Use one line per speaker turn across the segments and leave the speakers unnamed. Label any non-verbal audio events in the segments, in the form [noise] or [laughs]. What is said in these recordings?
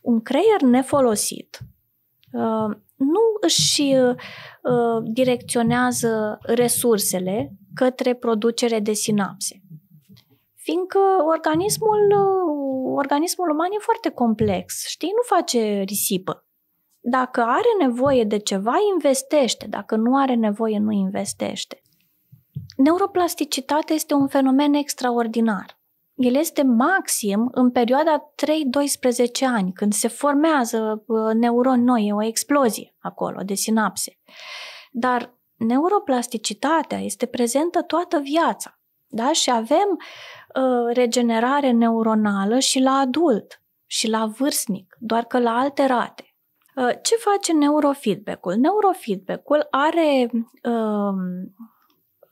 un creier nefolosit uh, nu își uh, direcționează resursele către producere de sinapse. Fiindcă organismul, uh, organismul uman e foarte complex, știi, nu face risipă. Dacă are nevoie de ceva, investește. Dacă nu are nevoie, nu investește. Neuroplasticitatea este un fenomen extraordinar. El este maxim în perioada 3-12 ani, când se formează uh, neuroni noi, e o explozie acolo de sinapse. Dar neuroplasticitatea este prezentă toată viața. Da? Și avem uh, regenerare neuronală și la adult și la vârstnic, doar că la alte rate. Uh, ce face neurofeedback-ul? Neurofeedback-ul are uh,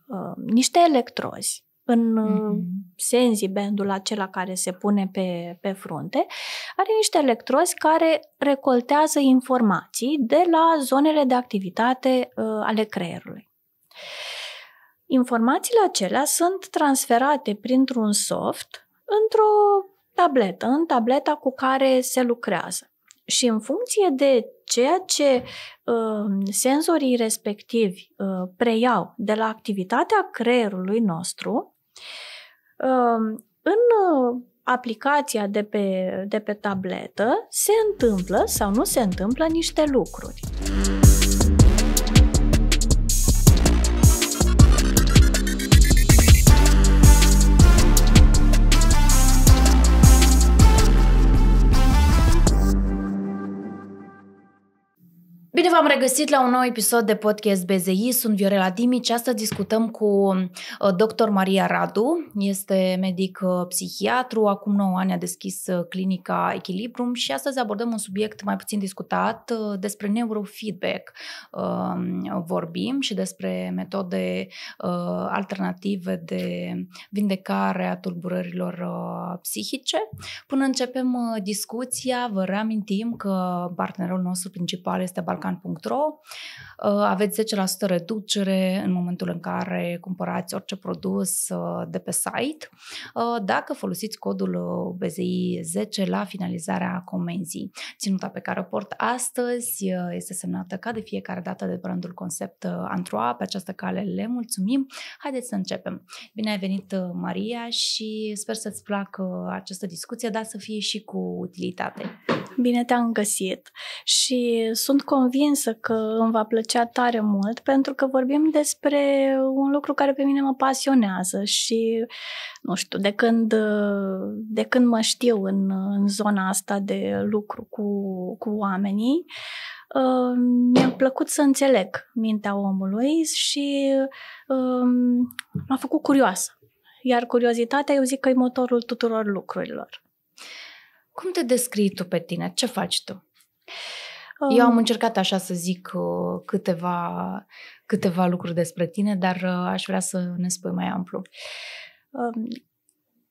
uh, niște electrozi în mm-hmm. senzibandul acela care se pune pe, pe frunte, are niște electrozi care recoltează informații de la zonele de activitate uh, ale creierului. Informațiile acelea sunt transferate printr-un soft într-o tabletă, în tableta cu care se lucrează. Și în funcție de ceea ce uh, senzorii respectivi uh, preiau de la activitatea creierului nostru, uh, în uh, aplicația de pe, de pe tabletă se întâmplă sau nu se întâmplă niște lucruri.
Bine v-am regăsit la un nou episod de podcast BZI. Sunt Viorela Dimici. Astăzi discutăm cu uh, dr. Maria Radu. Este medic uh, psihiatru. Acum 9 ani a deschis uh, clinica Echilibrum și astăzi abordăm un subiect mai puțin discutat despre neurofeedback. Um, vorbim și despre metode alternative de vindecare a tulburărilor psihice. Până începem discuția, vă reamintim că partenerul nostru principal este Balcan balcan.ro. Uh, aveți 10% reducere în momentul în care cumpărați orice produs uh, de pe site uh, dacă folosiți codul BZI 10 la finalizarea comenzii. Ținuta pe care o port astăzi este semnată ca de fiecare dată de brandul Concept Antroa. Pe această cale le mulțumim. Haideți să începem. Bine ai venit, Maria, și sper să-ți placă această discuție, dar să fie și cu utilitate.
Bine te-am găsit și sunt convinsă că îmi va plăcea tare mult pentru că vorbim despre un lucru care pe mine mă pasionează și nu știu, de când, de când mă știu în, în zona asta de lucru cu, cu oamenii, uh, mi-a plăcut să înțeleg mintea omului și uh, m-a făcut curioasă. Iar curiozitatea, eu zic că e motorul tuturor lucrurilor.
Cum te descrii tu pe tine? Ce faci tu? Eu am um, încercat așa să zic uh, câteva, câteva lucruri despre tine, dar uh, aș vrea să ne spui mai amplu. Um,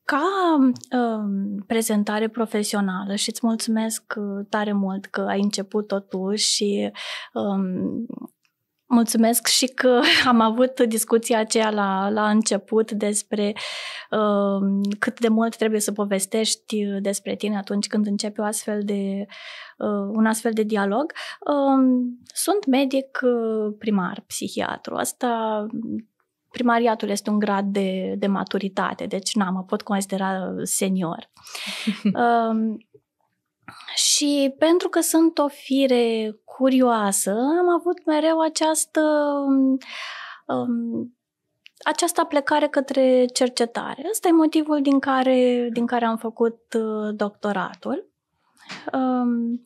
ca um, prezentare profesională și îți mulțumesc uh, tare mult că ai început totuși și um, Mulțumesc și că [laughs] am avut discuția aceea la, la început despre uh, cât de mult trebuie să povestești despre tine atunci când începe o astfel de, uh, un astfel de dialog. Uh, sunt medic uh, primar, psihiatru. Asta primariatul este un grad de, de maturitate, deci na, mă pot considera senior. [laughs] uh, și pentru că sunt o fire curioasă, am avut mereu această um, această plecare către cercetare. Ăsta e motivul din care, din care am făcut uh, doctoratul. Um,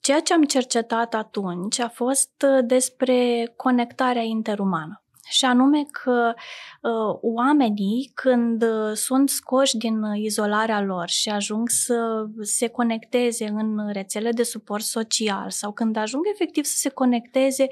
ceea ce am cercetat atunci a fost uh, despre conectarea interumană și anume că uh, oamenii, când uh, sunt scoși din izolarea lor și ajung să se conecteze în rețele de suport social sau când ajung efectiv să se conecteze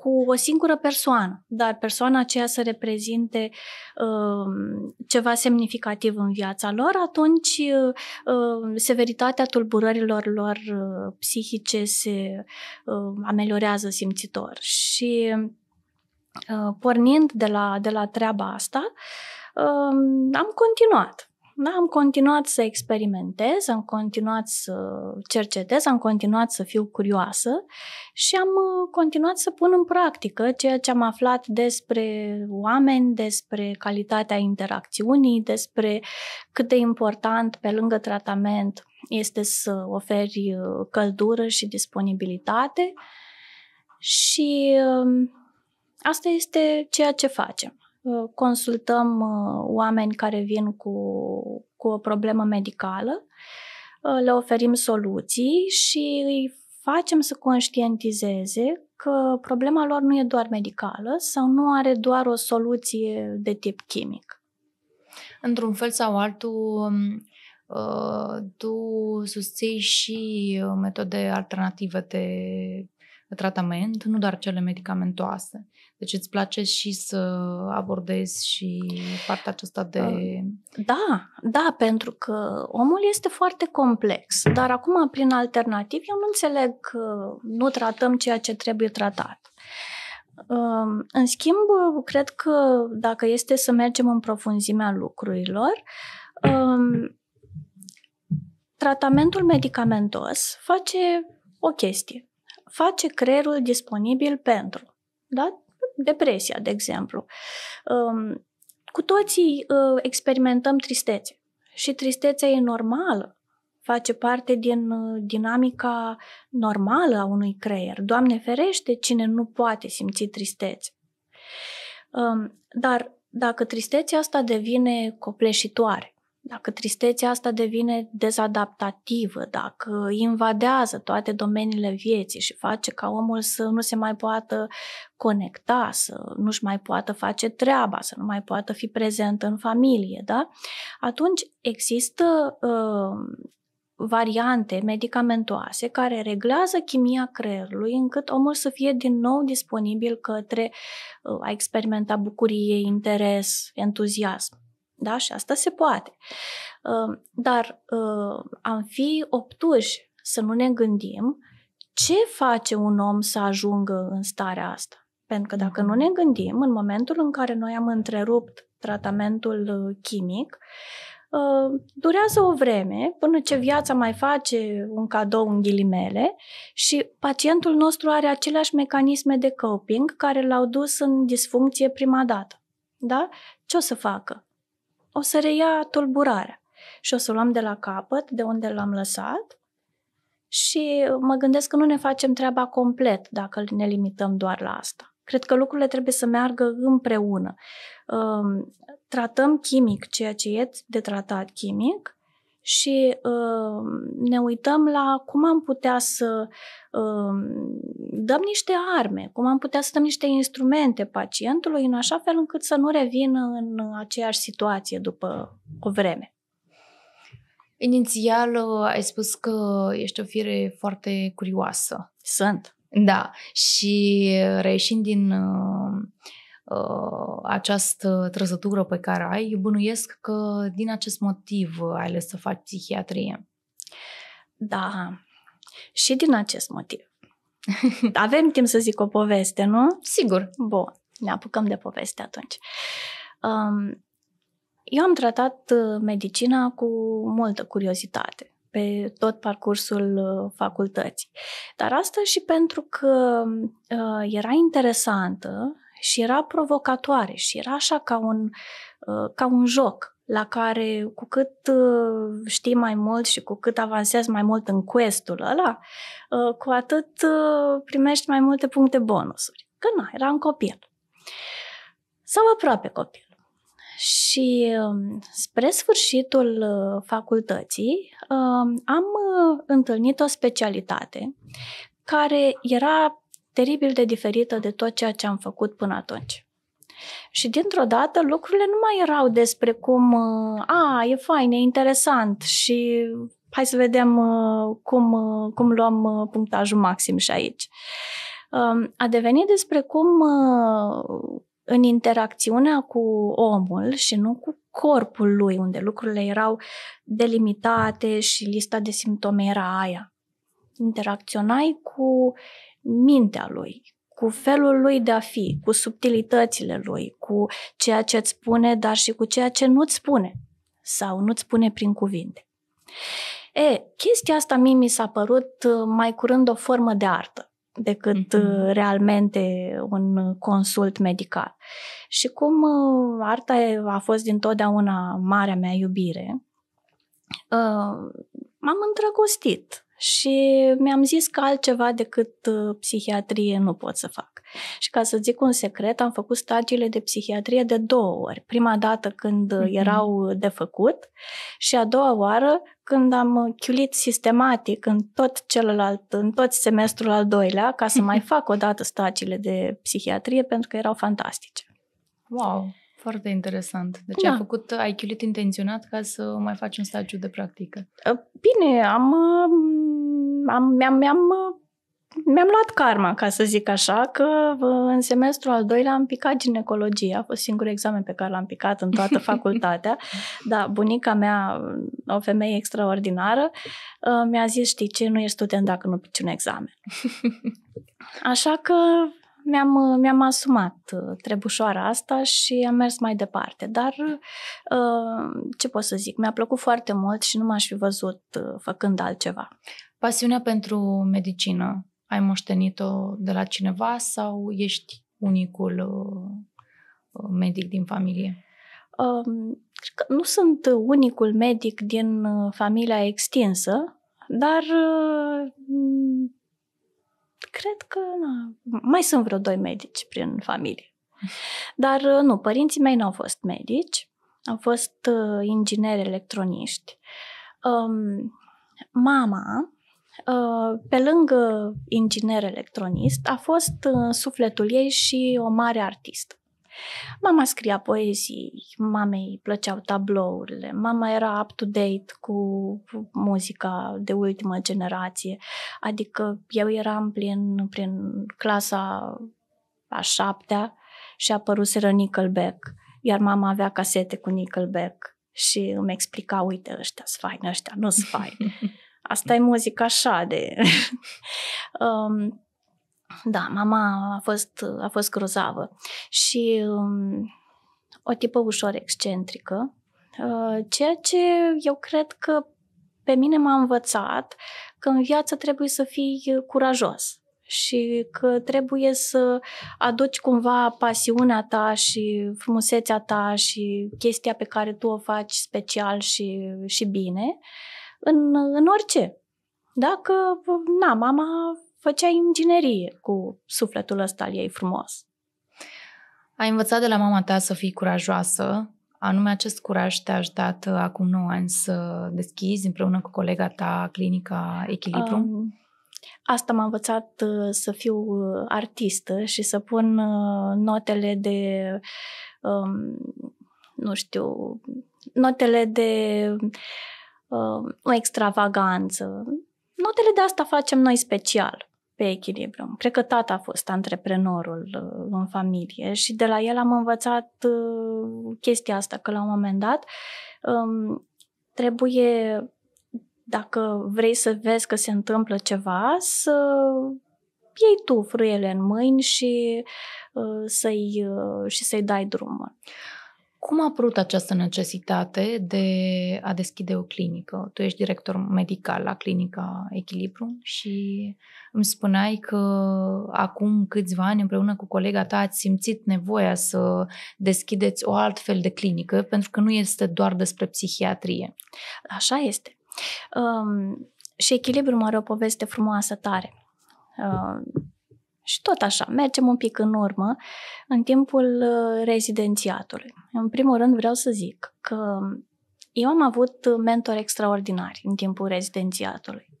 cu o singură persoană, dar persoana aceea să reprezinte uh, ceva semnificativ în viața lor, atunci uh, severitatea tulburărilor lor uh, psihice se uh, ameliorează simțitor. Și Uh, pornind de la, de la treaba asta, um, am continuat. Da, am continuat să experimentez, am continuat să cercetez, am continuat să fiu curioasă și am uh, continuat să pun în practică ceea ce am aflat despre oameni, despre calitatea interacțiunii, despre cât de important pe lângă tratament este să oferi uh, căldură și disponibilitate și um, asta este ceea ce facem. Uh, consultăm uh, oameni care vin cu, cu o problemă medicală, uh, le oferim soluții și îi facem să conștientizeze că problema lor nu e doar medicală sau nu are doar o soluție de tip chimic.
Într-un fel sau altul, um, tu susții și metode alternative de tratament, nu doar cele medicamentoase. Deci îți place și să abordezi și partea aceasta de...
Da, da, pentru că omul este foarte complex, dar acum prin alternativ eu nu înțeleg că nu tratăm ceea ce trebuie tratat. În schimb, cred că dacă este să mergem în profunzimea lucrurilor, tratamentul medicamentos face o chestie face creierul disponibil pentru. Da? Depresia, de exemplu. Um, cu toții uh, experimentăm tristețe și tristețea e normală, face parte din uh, dinamica normală a unui creier. Doamne ferește cine nu poate simți tristețe. Um, dar dacă tristețea asta devine copleșitoare, dacă tristețea asta devine dezadaptativă, dacă invadează toate domeniile vieții și face ca omul să nu se mai poată conecta, să nu-și mai poată face treaba, să nu mai poată fi prezent în familie, da? atunci există uh, variante medicamentoase care reglează chimia creierului încât omul să fie din nou disponibil către uh, a experimenta bucurie, interes, entuziasm. Da? Și asta se poate. Ă, dar ă, am fi obtuși să nu ne gândim ce face un om să ajungă în starea asta. Pentru că dacă nu mhm. ne gândim, în momentul în care noi am întrerupt tratamentul ă, chimic, durează o vreme până ce viața mai face un cadou în ghilimele și pacientul nostru are aceleași mecanisme de coping care l-au dus în disfuncție prima dată. Da? Ce o să facă? O să reia tulburarea și o să o luăm de la capăt, de unde l-am lăsat și mă gândesc că nu ne facem treaba complet dacă ne limităm doar la asta. Cred că lucrurile trebuie să meargă împreună. Um, tratăm chimic ceea ce e de tratat chimic și uh, ne uităm la cum am putea să uh, dăm niște arme, cum am putea să dăm niște instrumente pacientului în așa fel încât să nu revină în aceeași situație după o vreme.
Inițial uh, ai spus că ești o fire foarte curioasă.
Sunt.
Da, și reieșind din uh, uh, această trăsătură pe care ai, bănuiesc că din acest motiv ai ales să faci psihiatrie.
Da, și din acest motiv. [laughs] Avem timp să zic o poveste, nu?
Sigur.
Bun, ne apucăm de poveste atunci. Um, eu am tratat uh, medicina cu multă curiozitate pe tot parcursul uh, facultății. Dar asta și pentru că uh, era interesantă și era provocatoare și era așa ca un, uh, ca un joc la care cu cât uh, știi mai mult și cu cât avansezi mai mult în questul ăla, uh, cu atât primești mai multe puncte bonusuri. Că nu, eram copil. Sau aproape copil. Și um, spre sfârșitul facultății um, am întâlnit o specialitate care era teribil de diferită de tot ceea ce am făcut până atunci. Și dintr-o dată lucrurile nu mai erau despre cum, uh, a, e fain, e interesant și hai să vedem uh, cum, uh, cum luăm punctajul maxim și aici. Um, a devenit despre cum în interacțiunea cu omul și nu cu corpul lui, unde lucrurile erau delimitate și lista de simptome era aia. Interacționai cu mintea lui, cu felul lui de a fi, cu subtilitățile lui, cu ceea ce îți spune, dar și cu ceea ce nu îți spune. sau nu-ți spune prin cuvinte. E, chestia asta mie mi s-a părut uh, mai curând o formă de artă decât mm-hmm. realmente un consult medical. Și cum uh, arta a fost dintotdeauna marea mea iubire, m-am îndrăgostit și mi-am zis că altceva decât psihiatrie nu pot să fac. Și ca să zic un secret, am făcut stagiile de psihiatrie de două ori. Prima dată când mm-hmm. erau de făcut și a doua oară când am chiulit sistematic în tot celălalt, în tot semestrul al doilea, ca să mai [laughs] fac o dată stagiile de psihiatrie, pentru că erau fantastice.
Wow! Foarte interesant. Deci da. ai făcut, ai chiulit intenționat ca să mai faci un stagiu de practică.
Bine, am, am mi-am, mi-am mi-am luat karma, ca să zic așa, că în semestrul al doilea am picat ginecologie. A fost singurul examen pe care l-am picat în toată [laughs] facultatea. Da, bunica mea, o femeie extraordinară, uh, mi-a zis, știi ce, nu ești student dacă nu pici un examen. [laughs] Așa că mi-am, mi-am asumat uh, trebușoara asta și am mers mai departe. Dar, uh, ce pot să zic, mi-a plăcut foarte mult și nu m-aș fi văzut făcând altceva.
Pasiunea pentru medicină, ai moștenit-o de la cineva sau ești unicul uh, medic din familie?
Um, nu sunt unicul medic din uh, familia extinsă, dar uh, cred că na, mai sunt vreo doi medici prin familie. [laughs] Dar nu, părinții mei nu au fost medici, au fost ingineri electroniști. Um, mama Uh, pe lângă inginer electronist, a fost în sufletul ei și o mare artistă. Mama scria poezii, mamei îi plăceau tablourile, mama era up-to-date cu muzica de ultimă generație, adică eu eram prin, prin clasa a șaptea și a apăruseră Nickelback, iar mama avea casete cu Nickelback și îmi explica, uite, ăștia sunt faini, ăștia nu sunt faini. [laughs] Asta e muzică așa de... [laughs] um, da, mama a fost, a fost grozavă și um, o tipă ușor excentrică, uh, ceea ce eu cred că pe mine m-a învățat că în viață trebuie să fii curajos și că trebuie să aduci cumva pasiunea ta și frumusețea ta și chestia pe care tu o faci special și, și bine în, în orice. Dacă, na, mama făcea inginerie cu sufletul ăsta al ei frumos.
Ai învățat de la mama ta să fii curajoasă, anume acest curaj te-a ajutat uh, acum 9 ani să deschizi împreună cu colega ta clinica Echilibru? Um,
asta m-a învățat uh, să fiu uh, artistă și să pun notele de, um, nu știu, notele de uh, o extravaganță. Notele de asta facem noi special pe echilibru. Cred că tata a fost antreprenorul uh, în familie și de la el am învățat uh, chestia asta, că la un moment dat um, trebuie, dacă vrei să vezi că se întâmplă ceva, să iei tu frâiele în mâini și, uh, să-i, uh, și să-i dai drumul.
Cum a apărut această necesitate de a deschide o clinică? Tu ești director medical la clinica Echilibru și îmi spuneai că acum câțiva ani împreună cu colega ta ați simțit nevoia să deschideți o altfel de clinică pentru că nu este doar despre psihiatrie.
Așa este. Um, și Echilibru are o poveste frumoasă tare. Um, și tot așa, mergem un pic în urmă în timpul uh, rezidențiatului. În primul rând vreau să zic că eu am avut mentori extraordinari în timpul rezidențiatului.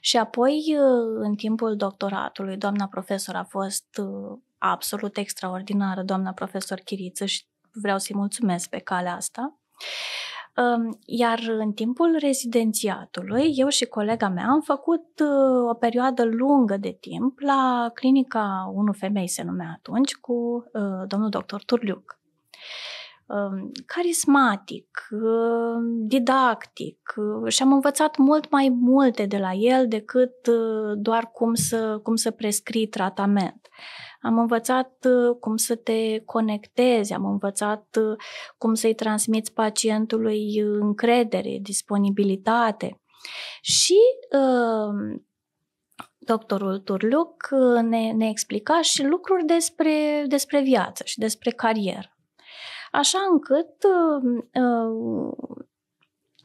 Și apoi, uh, în timpul doctoratului, doamna profesor a fost uh, absolut extraordinară, doamna profesor Chiriță, și vreau să-i mulțumesc pe calea asta. Iar în timpul rezidențiatului, eu și colega mea am făcut uh, o perioadă lungă de timp la clinica 1 Femei se numea atunci, cu uh, domnul doctor Turliuc. Um, carismatic, uh, didactic și am învățat mult mai multe de la el decât doar cum să, cum să prescrii tratament. Am învățat uh, cum să te conectezi, am învățat uh, cum să-i transmiți pacientului încredere, disponibilitate. Și uh, doctorul Turluc ne, ne explica și lucruri despre, despre viață și despre carieră. Așa încât uh,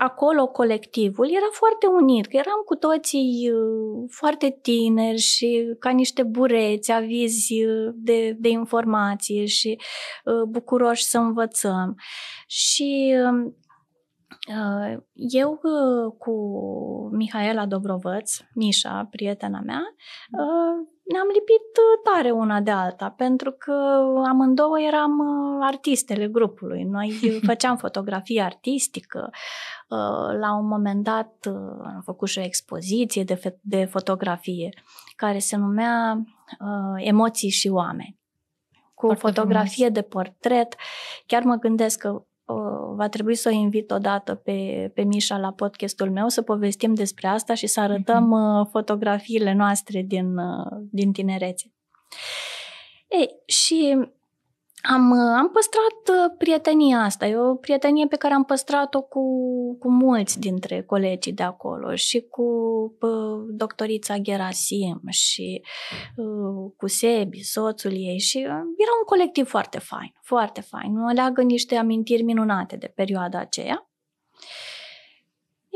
acolo colectivul era foarte unit, că eram cu toții uh, foarte tineri și ca niște bureți, avizi uh, de, de informație și uh, bucuroși să învățăm. Și um, eu cu Mihaela Dobrovăț, Mișa, prietena mea, ne-am lipit tare una de alta, pentru că amândouă eram artistele grupului. Noi [laughs] făceam fotografie artistică, la un moment dat am făcut și o expoziție de, fe- de fotografie care se numea Emoții și oameni cu Foarte fotografie frumos. de portret. Chiar mă gândesc că va trebui să o invit odată pe, pe Mișa la podcastul meu să povestim despre asta și să arătăm mm-hmm. fotografiile noastre din, uh, din tinerețe. Ei, și am, am păstrat uh, prietenia asta. E o prietenie pe care am păstrat-o cu, cu mulți dintre colegii de acolo și cu uh, doctorița Gerasim și uh, cu Sebi, soțul ei și uh, era un colectiv foarte fain, foarte fain. Mă leagă niște amintiri minunate de perioada aceea.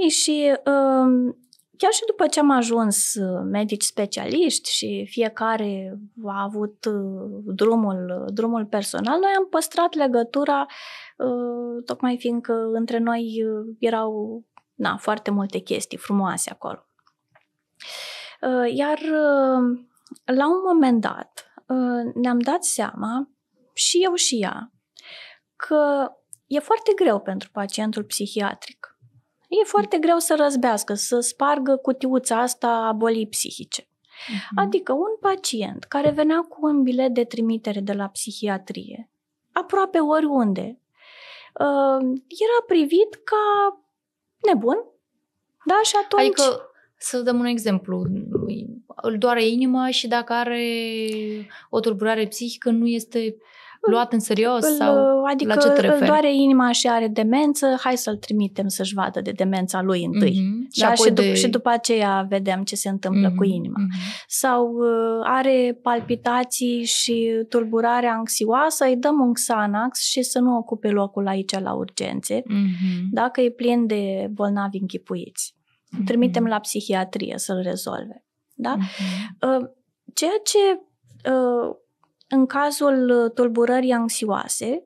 Și uh, chiar și după ce am ajuns uh, medici specialiști și fiecare a avut uh, drumul, drumul personal, noi am păstrat legătura, uh, tocmai fiindcă între noi erau na, foarte multe chestii frumoase acolo. Iar la un moment dat ne-am dat seama, și eu și ea, că e foarte greu pentru pacientul psihiatric E foarte greu să răzbească, să spargă cutiuța asta a bolii psihice. Uh-huh. Adică un pacient care venea cu un bilet de trimitere de la psihiatrie, aproape oriunde, uh, era privit ca nebun, da? Și atunci...
Adică, să dăm un exemplu, îl doare inima și dacă are o tulburare psihică nu este luat în serios? Îl, sau
adică
la ce te referi?
îl doare inima și are demență, hai să-l trimitem să-și vadă de demența lui întâi. Mm-hmm. Da? Și, și, de... și după aceea vedem ce se întâmplă mm-hmm. cu inima. Mm-hmm. Sau uh, are palpitații și tulburare anxioasă, îi dăm un Xanax și să nu ocupe locul aici la urgențe, mm-hmm. dacă e plin de bolnavi închipuiți. Mm-hmm. Trimitem la psihiatrie să-l rezolve. Da? Mm-hmm. Uh, ceea ce uh, în cazul uh, tulburării anxioase,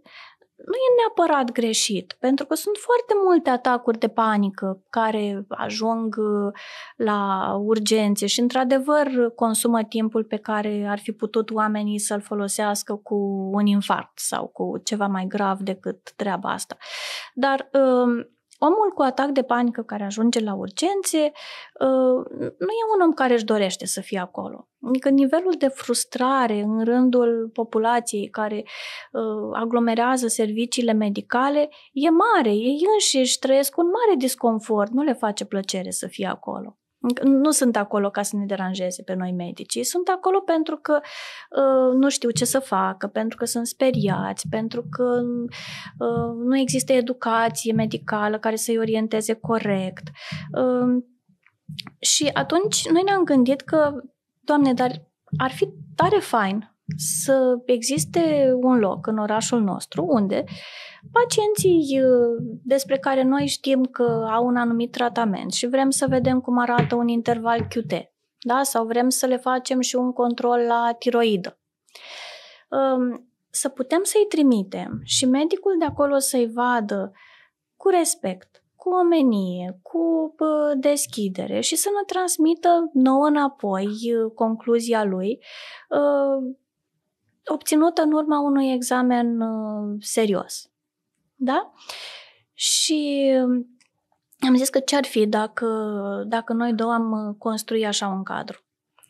nu e neapărat greșit, pentru că sunt foarte multe atacuri de panică care ajung uh, la urgențe și, într-adevăr, consumă timpul pe care ar fi putut oamenii să-l folosească cu un infarct sau cu ceva mai grav decât treaba asta. Dar um, omul cu atac de panică care ajunge la urgențe uh, nu e un om care își dorește să fie acolo. Adică nivelul de frustrare în rândul populației care uh, aglomerează serviciile medicale e mare. Ei înșiși trăiesc un mare disconfort, nu le face plăcere să fie acolo. Nu sunt acolo ca să ne deranjeze pe noi medici, sunt acolo pentru că uh, nu știu ce să facă, pentru că sunt speriați, pentru că uh, nu există educație medicală care să-i orienteze corect. Uh, și atunci noi ne-am gândit că, Doamne, dar ar fi tare fain să existe un loc în orașul nostru unde pacienții uh, despre care noi știm că au un anumit tratament și vrem să vedem cum arată un interval QT, da? sau vrem să le facem și un control la tiroidă. Um, să putem să-i trimitem și medicul de acolo să-i vadă cu respect, cu omenie, cu deschidere și să ne transmită nouă înapoi uh, concluzia lui uh, obținută în urma unui examen serios. Da? Și am zis că ce-ar fi dacă, dacă noi două am construit așa un cadru.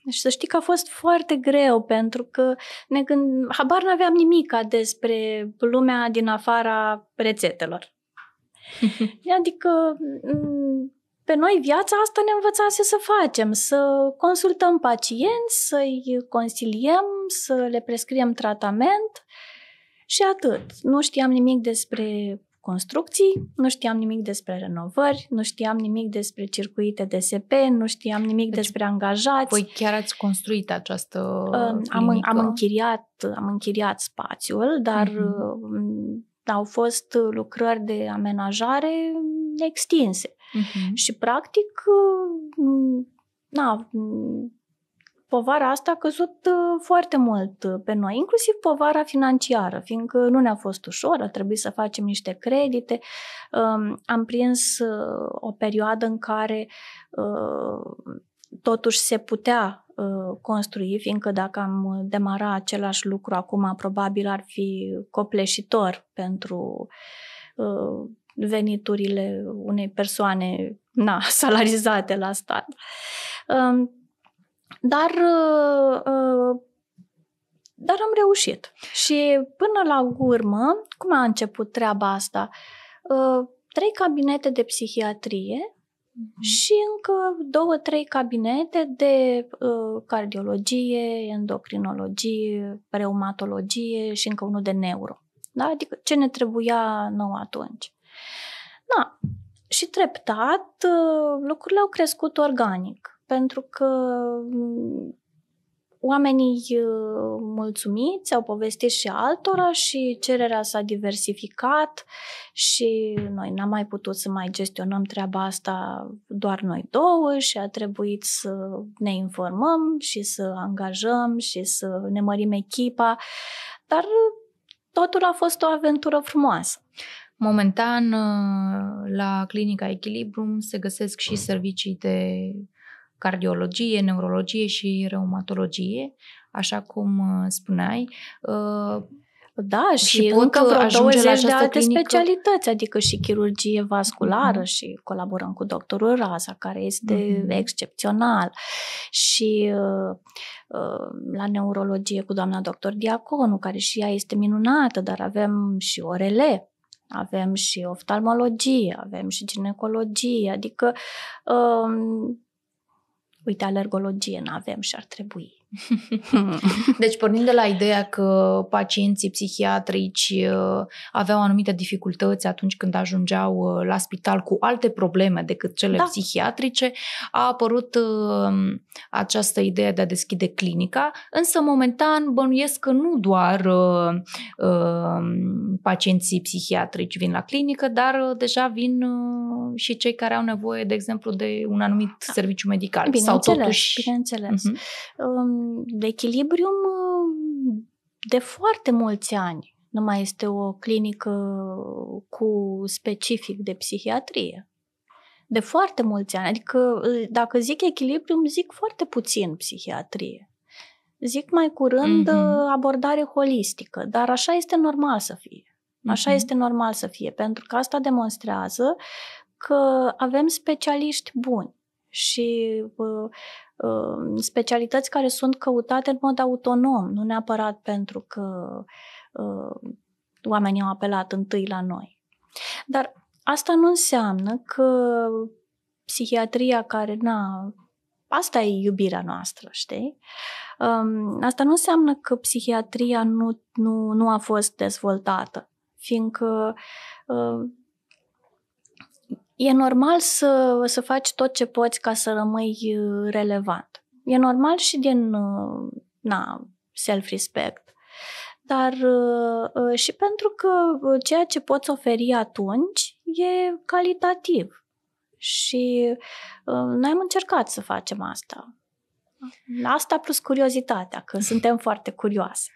Și să știi că a fost foarte greu pentru că ne gând... habar n-aveam nimica despre lumea din afara rețetelor. [laughs] adică pe noi viața asta ne învățase să facem, să consultăm pacienți, să-i consiliem, să le prescriem tratament și atât. Nu știam nimic despre construcții, nu știam nimic despre renovări, nu știam nimic despre circuite DSP, nu știam nimic deci, despre angajați.
Voi chiar ați construit această
am, am închiriat, am închiriat spațiul, dar uh-huh. au fost lucrări de amenajare extinse. Uh-huh. Și practic uh, na, povara asta a căzut uh, foarte mult uh, pe noi, inclusiv povara financiară, fiindcă nu ne-a fost ușor, a trebuit să facem niște credite. Um, am prins uh, o perioadă în care totuși se putea construi, fiindcă dacă am demara același lucru acum, probabil ar fi copleșitor pentru veniturile unei persoane na, [laughs] salarizate la stat. Um, dar, uh, uh, dar am reușit. Și până la urmă, cum a început treaba asta? Uh, trei cabinete de psihiatrie mm-hmm. și încă două, trei cabinete de cardiologie, endocrinologie, reumatologie și încă unul de neuro. Da? Adică ce ne trebuia nou atunci. Da. Și treptat lucrurile au crescut organic pentru că mm, oamenii uh, mulțumiți au povestit și altora și cererea s-a diversificat și noi n-am mai putut să mai gestionăm treaba asta doar noi două și a trebuit să ne informăm și să angajăm și să ne mărim echipa, dar totul a fost o aventură frumoasă.
Momentan, uh, la Clinica Echilibrum se găsesc și servicii de cardiologie, neurologie și reumatologie, așa cum uh, spuneai. Uh,
da, și, și pot încă vreo 20 de alte clinică? specialități, adică și chirurgie vasculară uh-huh. și colaborăm cu doctorul Raza, care este uh-huh. excepțional. Și uh, uh, la neurologie cu doamna doctor Diaconu, care și ea este minunată, dar avem și orele, avem și oftalmologie, avem și ginecologie, adică uh, uite, alergologie nu avem și ar trebui. [laughs]
deci, pornind de la ideea că pacienții psihiatrici uh, aveau anumite dificultăți atunci când ajungeau uh, la spital cu alte probleme decât cele da. psihiatrice, a apărut uh, această idee de a deschide clinica, însă momentan bănuiesc că nu doar pacienții psihiatrici vin la clinică, dar deja vin și cei care au nevoie, de exemplu, de un anumit da. serviciu medical.
Bine sau totuși... bineînțeles. Uh-huh de echilibrium de foarte mulți ani. Nu mai este o clinică cu specific de psihiatrie. De foarte mulți ani. Adică, dacă zic echilibrium, zic foarte puțin psihiatrie. Zic mai curând mm-hmm. abordare holistică, dar așa este normal să fie. Așa mm-hmm. este normal să fie, pentru că asta demonstrează că avem specialiști buni și uh, uh, specialități care sunt căutate în mod autonom, nu neapărat pentru că uh, oamenii au apelat întâi la noi. Dar asta nu înseamnă că psihiatria care, na, asta e iubirea noastră, știi? Um, asta nu înseamnă că psihiatria nu, nu, nu a fost dezvoltată, fiindcă uh, e normal să, să faci tot ce poți ca să rămâi uh, relevant. E normal și din uh, na, self-respect. Dar uh, și pentru că ceea ce poți oferi atunci e calitativ. Și noi am încercat să facem asta. Asta plus curiozitatea, că suntem [laughs] foarte curioase.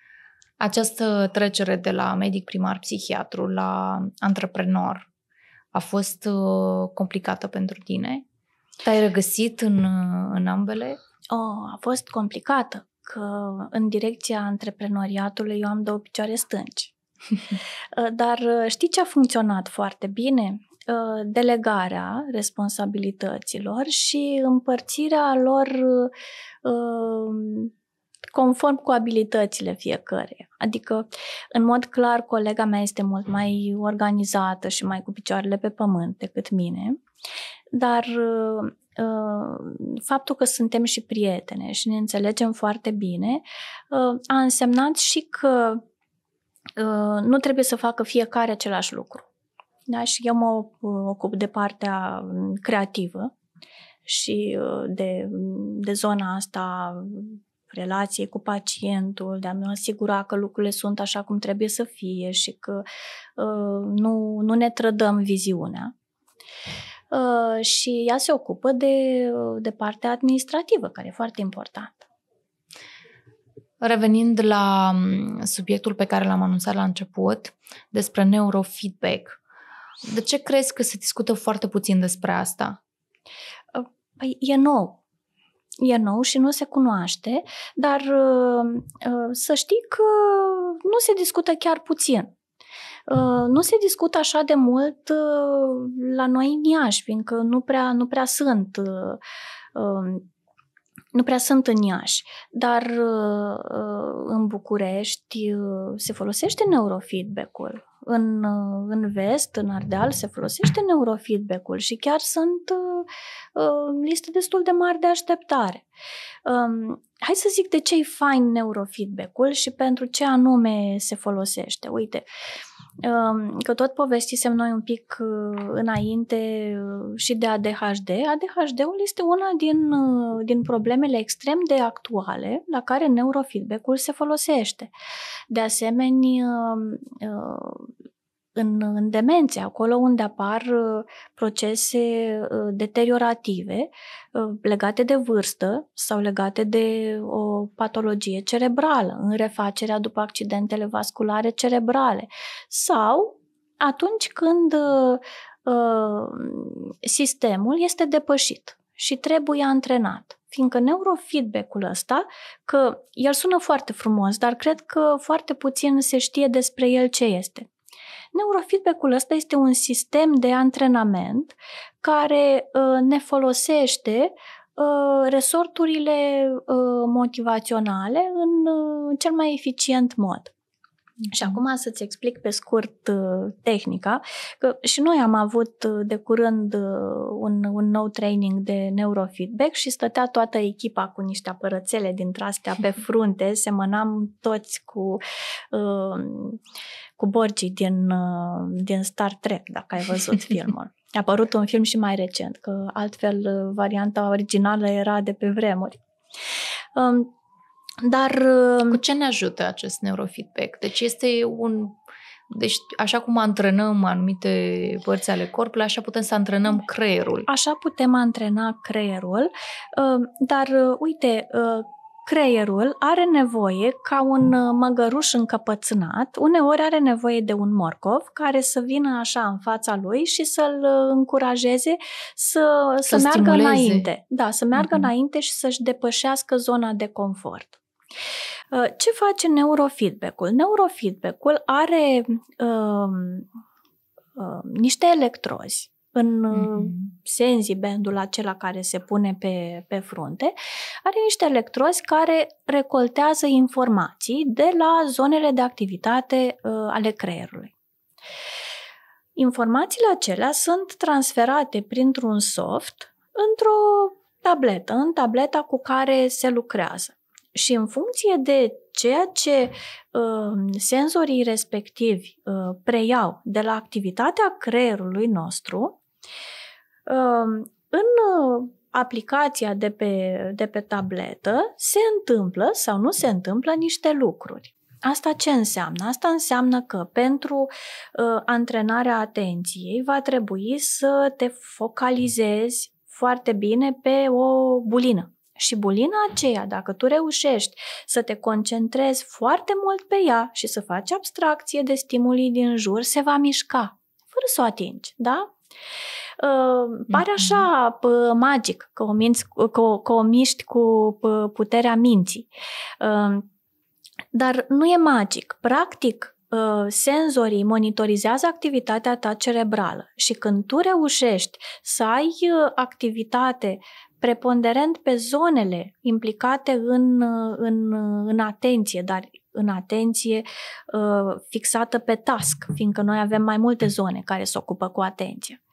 Această trecere de la medic primar psihiatru la antreprenor a fost uh, complicată pentru tine? Te-ai regăsit în, uh, în ambele?
Oh, a fost complicată, că în direcția antreprenoriatului eu am două picioare stânci. [laughs] Uh, dar știi ce a funcționat foarte bine? Delegarea responsabilităților și împărțirea lor conform cu abilitățile fiecare. Adică, în mod clar, colega mea este mult mai organizată și mai cu picioarele pe pământ decât mine, dar faptul că suntem și prietene și ne înțelegem foarte bine a însemnat și că nu trebuie să facă fiecare același lucru. Da? Și eu mă ocup de partea creativă și de, de zona asta relației cu pacientul, de a mă asigura că lucrurile sunt așa cum trebuie să fie și că uh, nu, nu ne trădăm viziunea. Uh, și ea se ocupă de, de partea administrativă, care e foarte importantă.
Revenind la mm, subiectul pe care l-am anunțat la început, despre neurofeedback, de ce crezi că se discută foarte puțin despre asta?
Păi e nou e nou și nu se cunoaște, dar uh, uh, să știi că nu se discută chiar puțin. Uh, nu se discută așa de mult la noi în Iași, fiindcă nu prea, nu prea sunt um, nu prea sunt în Iași, dar în București se folosește neurofeedback-ul în, în vest, în Ardeal, se folosește neurofeedback-ul și chiar sunt uh, uh, liste destul de mari de așteptare. Um, hai să zic de ce e fain neurofeedback-ul și pentru ce anume se folosește. Uite, um, că tot povestisem noi un pic uh, înainte uh, și de ADHD. ADHD-ul este una din, uh, din problemele extrem de actuale la care neurofeedback-ul se folosește. De asemenea, în, în demențe, acolo unde apar uh, procese uh, deteriorative uh, legate de vârstă sau legate de o patologie cerebrală, în refacerea după accidentele vasculare cerebrale sau atunci când sistemul este depășit și trebuie antrenat. Fiindcă neurofeedback-ul ăsta, că el sună foarte frumos, dar cred că foarte puțin se știe despre el ce este. Neurofeedback-ul ăsta este un sistem de antrenament care uh, ne folosește uh, resorturile uh, motivaționale în uh, cel mai eficient mod. Și mhm. acum să-ți explic pe scurt uh, tehnica, că și noi am avut uh, de curând un, un nou training de neurofeedback și stătea toată echipa cu niște apărățele dintre astea pe [laughs] frunte, semănam toți cu uh, cu borgii din, uh, din Star Trek, dacă ai văzut [laughs] filmul. A apărut un film și mai recent, că altfel uh, varianta originală era de pe vremuri. Um, dar...
Uh, cu ce ne ajută acest neurofeedback? Deci este un deci, așa cum antrenăm anumite părți ale corpului, așa putem să antrenăm creierul.
Așa putem antrena creierul, dar uite, creierul are nevoie ca un uh, măgăruș încăpățânat, uneori are nevoie de un morcov care să vină așa în fața lui și să-l uh, încurajeze să, să, să meargă înainte. Da, să meargă uh-huh. înainte și să-și depășească zona de confort. Uh, ce face neurofeedback-ul? Neurofeedback-ul are uh, uh, niște electrozi în mm-hmm. senzibandul acela care se pune pe, pe frunte, are niște electrozi care recoltează informații de la zonele de activitate uh, ale creierului. Informațiile acelea sunt transferate printr-un soft într-o tabletă, în tableta cu care se lucrează. Și în funcție de ceea ce uh, senzorii respectivi uh, preiau de la activitatea creierului nostru, în uh, aplicația de pe, de pe tabletă se întâmplă sau nu se întâmplă niște lucruri. Asta ce înseamnă? Asta înseamnă că pentru uh, antrenarea atenției va trebui să te focalizezi foarte bine pe o bulină. Și bulina aceea, dacă tu reușești să te concentrezi foarte mult pe ea și să faci abstracție de stimulii din jur, se va mișca, fără să o atingi, da? Uh, pare mm-hmm. așa uh, magic că o, minți, că, o, că o miști cu puterea minții. Uh, dar nu e magic. Practic, uh, senzorii monitorizează activitatea ta cerebrală și când tu reușești să ai uh, activitate preponderent pe zonele implicate în, uh, în, în atenție, dar în atenție uh, fixată pe task, fiindcă noi avem mai multe zone care se ocupă cu atenție.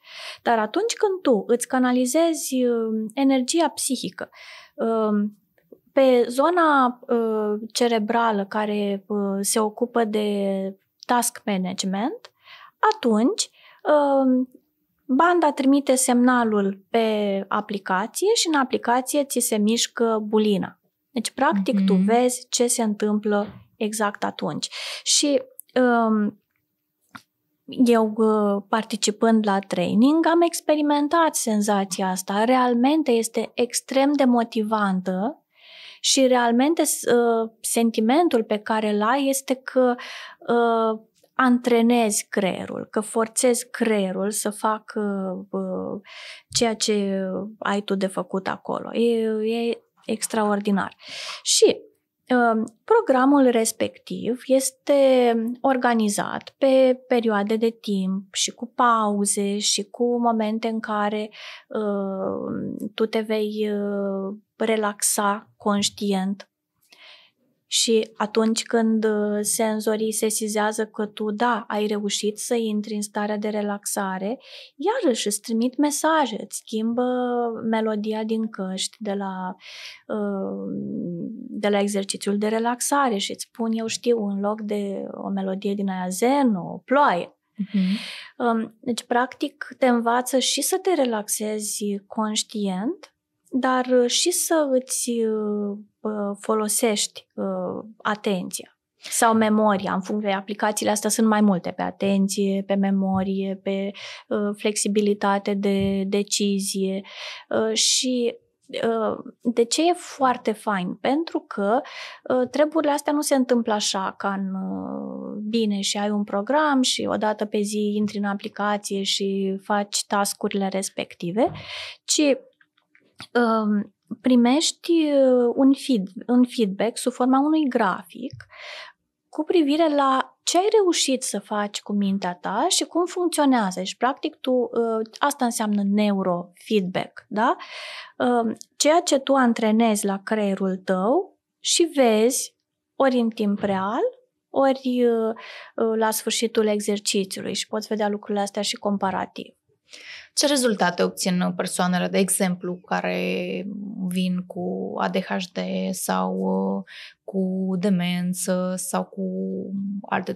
Dar atunci când tu îți canalizezi uh, energia psihică um, pe zona uh, cerebrală care se ocupă de task management, atunci um, banda trimite semnalul pe aplicație și în aplicație ți se mișcă bulina. Deci, practic, mm-hmm. tu mhm. vezi ce se întâmplă exact atunci. Și um, eu, uh, participând la training, am experimentat senzația asta. Realmente este extrem de motivantă și realmente uh, sentimentul pe care îl ai este că uh, antrenezi creierul, că forțezi creierul să facă uh, ceea ce ai tu de făcut acolo. E, e extraordinar. Și uh, Programul respectiv este organizat pe perioade de timp și cu pauze și cu momente în care uh, tu te vei uh, relaxa conștient și atunci când uh, senzorii sesizează că tu, da, ai reușit să intri în starea de relaxare, iarăși îți trimit mesaje, îți schimbă melodia din căști de la, uh, de la exercițiul de relaxare și îți spun, eu știu, în loc de o melodie din aia zen, o ploaie. Uh-huh. Deci, practic, te învață și să te relaxezi conștient, dar și să îți folosești uh, atenția sau memoria, în funcție, aplicațiile astea sunt mai multe, pe atenție, pe memorie, pe uh, flexibilitate de decizie uh, și uh, de ce e foarte fain? Pentru că uh, treburile astea nu se întâmplă așa ca în uh, bine și ai un program și odată pe zi intri în aplicație și faci tascurile respective, ci um, primești uh, un, feed, un feedback sub forma unui grafic cu privire la ce ai reușit să faci cu mintea ta și cum funcționează. Și, practic, tu, uh, asta înseamnă neurofeedback, da? Uh, ceea ce tu antrenezi la creierul tău și vezi ori în timp real, ori la sfârșitul exercițiului și poți vedea lucrurile astea și comparativ.
Ce rezultate obțin persoanele, de exemplu, care vin cu ADHD sau uh, cu demență sau cu alte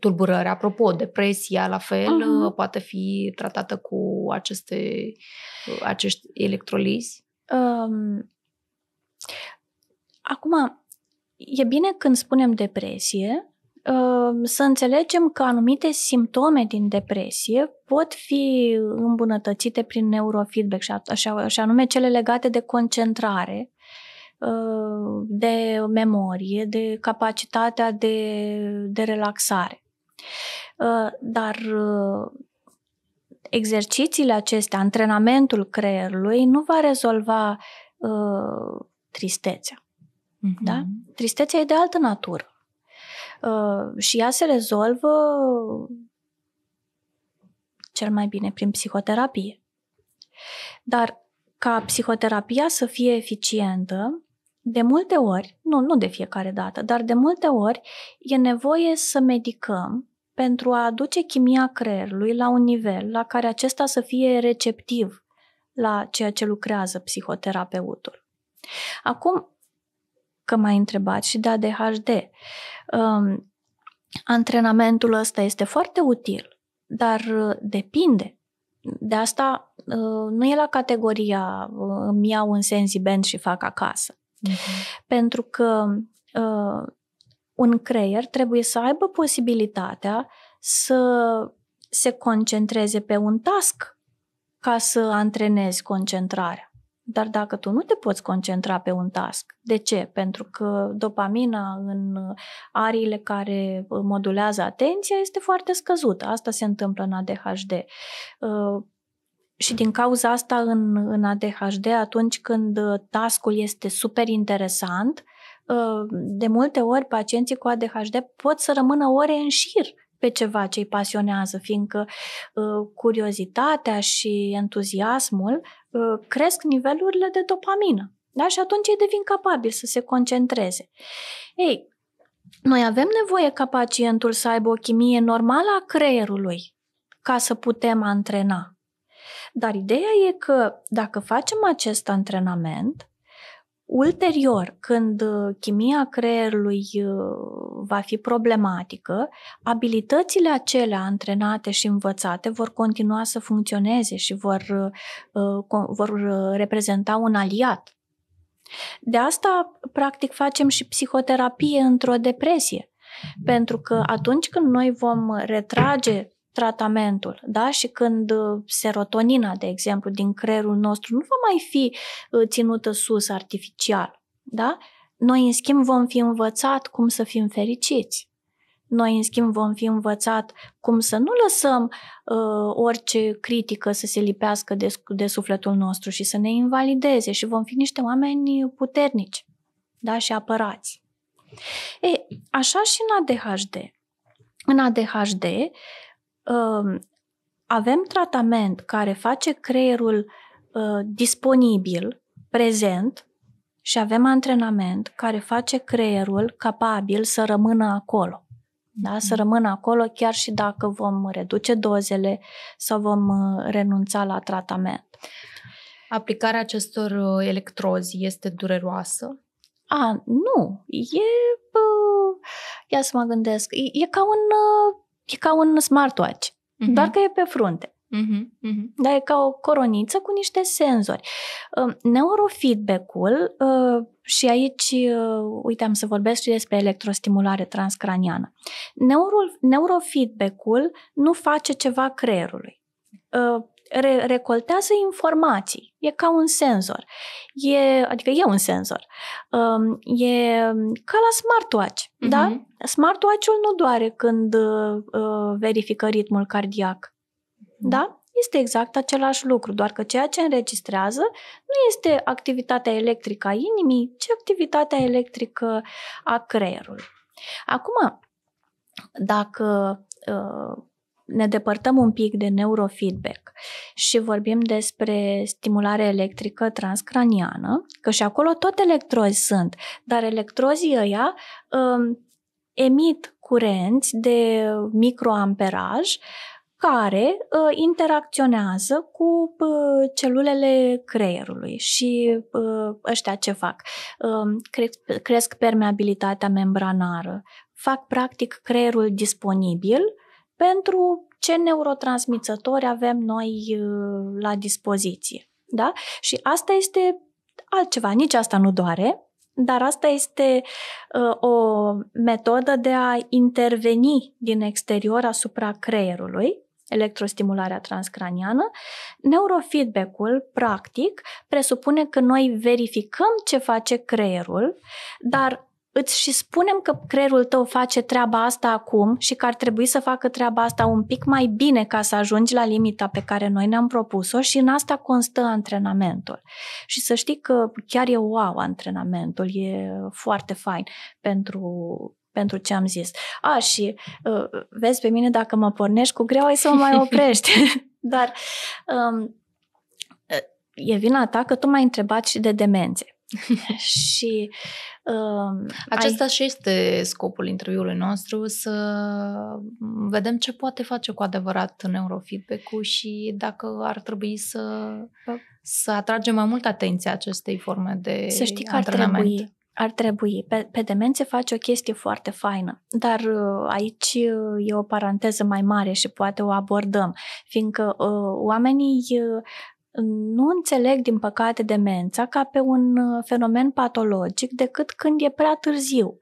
tulburări? Apropo, depresia, la fel, uh-huh. poate fi tratată cu aceste, uh, acești electrolizi? Um,
acum, e bine când spunem depresie, să înțelegem că anumite simptome din depresie pot fi îmbunătățite prin neurofeedback, și așa, și anume cele legate de concentrare, uh, de memorie, de capacitatea de, de relaxare. Uh, dar uh, exercițiile acestea, antrenamentul creierului, nu va rezolva tristețea. Mm-hmm. Da? Tristețea e de altă natură. Uh, și ea se rezolvă cel mai bine prin psihoterapie. Dar ca psihoterapia să fie eficientă, de multe ori, nu, nu de fiecare dată, dar de multe ori e nevoie să medicăm pentru a aduce chimia creierului la un nivel la care acesta să fie receptiv la ceea ce lucrează psihoterapeutul. Acum, că m-ai întrebat și de ADHD. Um, antrenamentul ăsta este foarte util, dar uh, depinde. De asta uh, nu e la categoria uh, îmi iau un sensiband și fac acasă. Uh-huh. Pentru că uh, un creier trebuie să aibă posibilitatea să se concentreze pe un task ca să antrenezi concentrarea. Dar dacă tu nu te poți concentra pe un task, de ce? Pentru că dopamina în ariile care modulează atenția este foarte scăzută. Asta se întâmplă în ADHD. Uh, și din cauza asta în, în ADHD, atunci când taskul este super interesant, uh, de multe ori pacienții cu ADHD pot să rămână ore în șir pe ceva ce îi pasionează, fiindcă uh, curiozitatea și entuziasmul uh, cresc nivelurile de dopamină. Da? Și atunci ei devin capabili să se concentreze. Ei, noi avem nevoie ca pacientul să aibă o chimie normală a creierului ca să putem antrena. Dar ideea e că dacă facem acest antrenament, ulterior, când uh, chimia creierului uh, va fi problematică, abilitățile acelea antrenate și învățate vor continua să funcționeze și vor, uh, vor reprezenta un aliat. De asta, practic, facem și psihoterapie într-o depresie. Pentru că atunci când noi vom retrage tratamentul, da? Și când uh, serotonina, de exemplu, din creierul nostru nu va mai fi uh, ținută sus artificial, da? Noi, în schimb, vom fi învățat cum să fim fericiți. Noi, în schimb, vom fi învățat cum să nu lăsăm uh, orice critică să se lipească de, de sufletul nostru și să ne invalideze și vom fi niște oameni puternici da? și apărați. E, așa și în ADHD. În ADHD uh, avem tratament care face creierul uh, disponibil, prezent, și avem antrenament care face creierul capabil să rămână acolo. Da? Să mhm. rămână acolo chiar și dacă vom reduce dozele sau vom uh, renunța la tratament.
Aplicarea acestor uh, electrozi este dureroasă?
A, nu. E... Uh, ia să mă gândesc. E, e ca un... Uh, e ca un smartwatch, uh-huh. doar că e pe frunte. Uh-huh, uh-huh. Dar e ca o coroniță cu niște senzori. Uh, neurofeedback-ul, uh, și aici uh, uitam să vorbesc și despre electrostimulare transcraniană. Neuro, neurofeedback-ul nu face ceva creierului. Uh, re- recoltează informații. E ca un senzor. E, adică e un senzor. Um, e ca la smartwatch. Uh-huh. Da? Smartwatch-ul nu doare când uh, verifică ritmul cardiac. Uh-huh. Da? Este exact același lucru, doar că ceea ce înregistrează nu este activitatea electrică a inimii, ci activitatea electrică a creierului. Acum, dacă uh, ne depărtăm un pic de neurofeedback și vorbim despre stimulare electrică transcraniană, că și acolo tot electrozi sunt, dar electrozii ăia um, emit curenți de microamperaj care uh, interacționează cu uh, celulele creierului și uh, ăștia ce fac? Uh, cresc, cresc permeabilitatea membranară, fac practic creierul disponibil pentru ce neurotransmițători avem noi uh, la dispoziție. Da? Și asta este altceva, nici asta nu doare, dar asta este uh, o metodă de a interveni din exterior asupra creierului, electrostimularea transcraniană. Neurofeedback-ul, practic, presupune că noi verificăm ce face creierul, dar îți și spunem că creierul tău face treaba asta acum și că ar trebui să facă treaba asta un pic mai bine ca să ajungi la limita pe care noi ne-am propus-o și în asta constă antrenamentul. Și să știi că chiar e wow antrenamentul, e foarte fain pentru pentru ce am zis. A, și uh, vezi pe mine dacă mă pornești cu greu, ai să mă mai [laughs] oprești. [laughs] Dar um, e vina ta că tu m-ai întrebat și de demențe. [laughs] [laughs] și
uh, Acesta ai... și este scopul interviului nostru, să vedem ce poate face cu adevărat neurofeedback-ul și dacă ar trebui să, să atragem mai mult atenția acestei forme de Să știi că antrenament.
ar trebui. Ar trebui. Pe, pe demențe face o chestie foarte faină, dar uh, aici uh, e o paranteză mai mare și poate o abordăm, fiindcă uh, oamenii uh, nu înțeleg, din păcate, demența ca pe un uh, fenomen patologic decât când e prea târziu.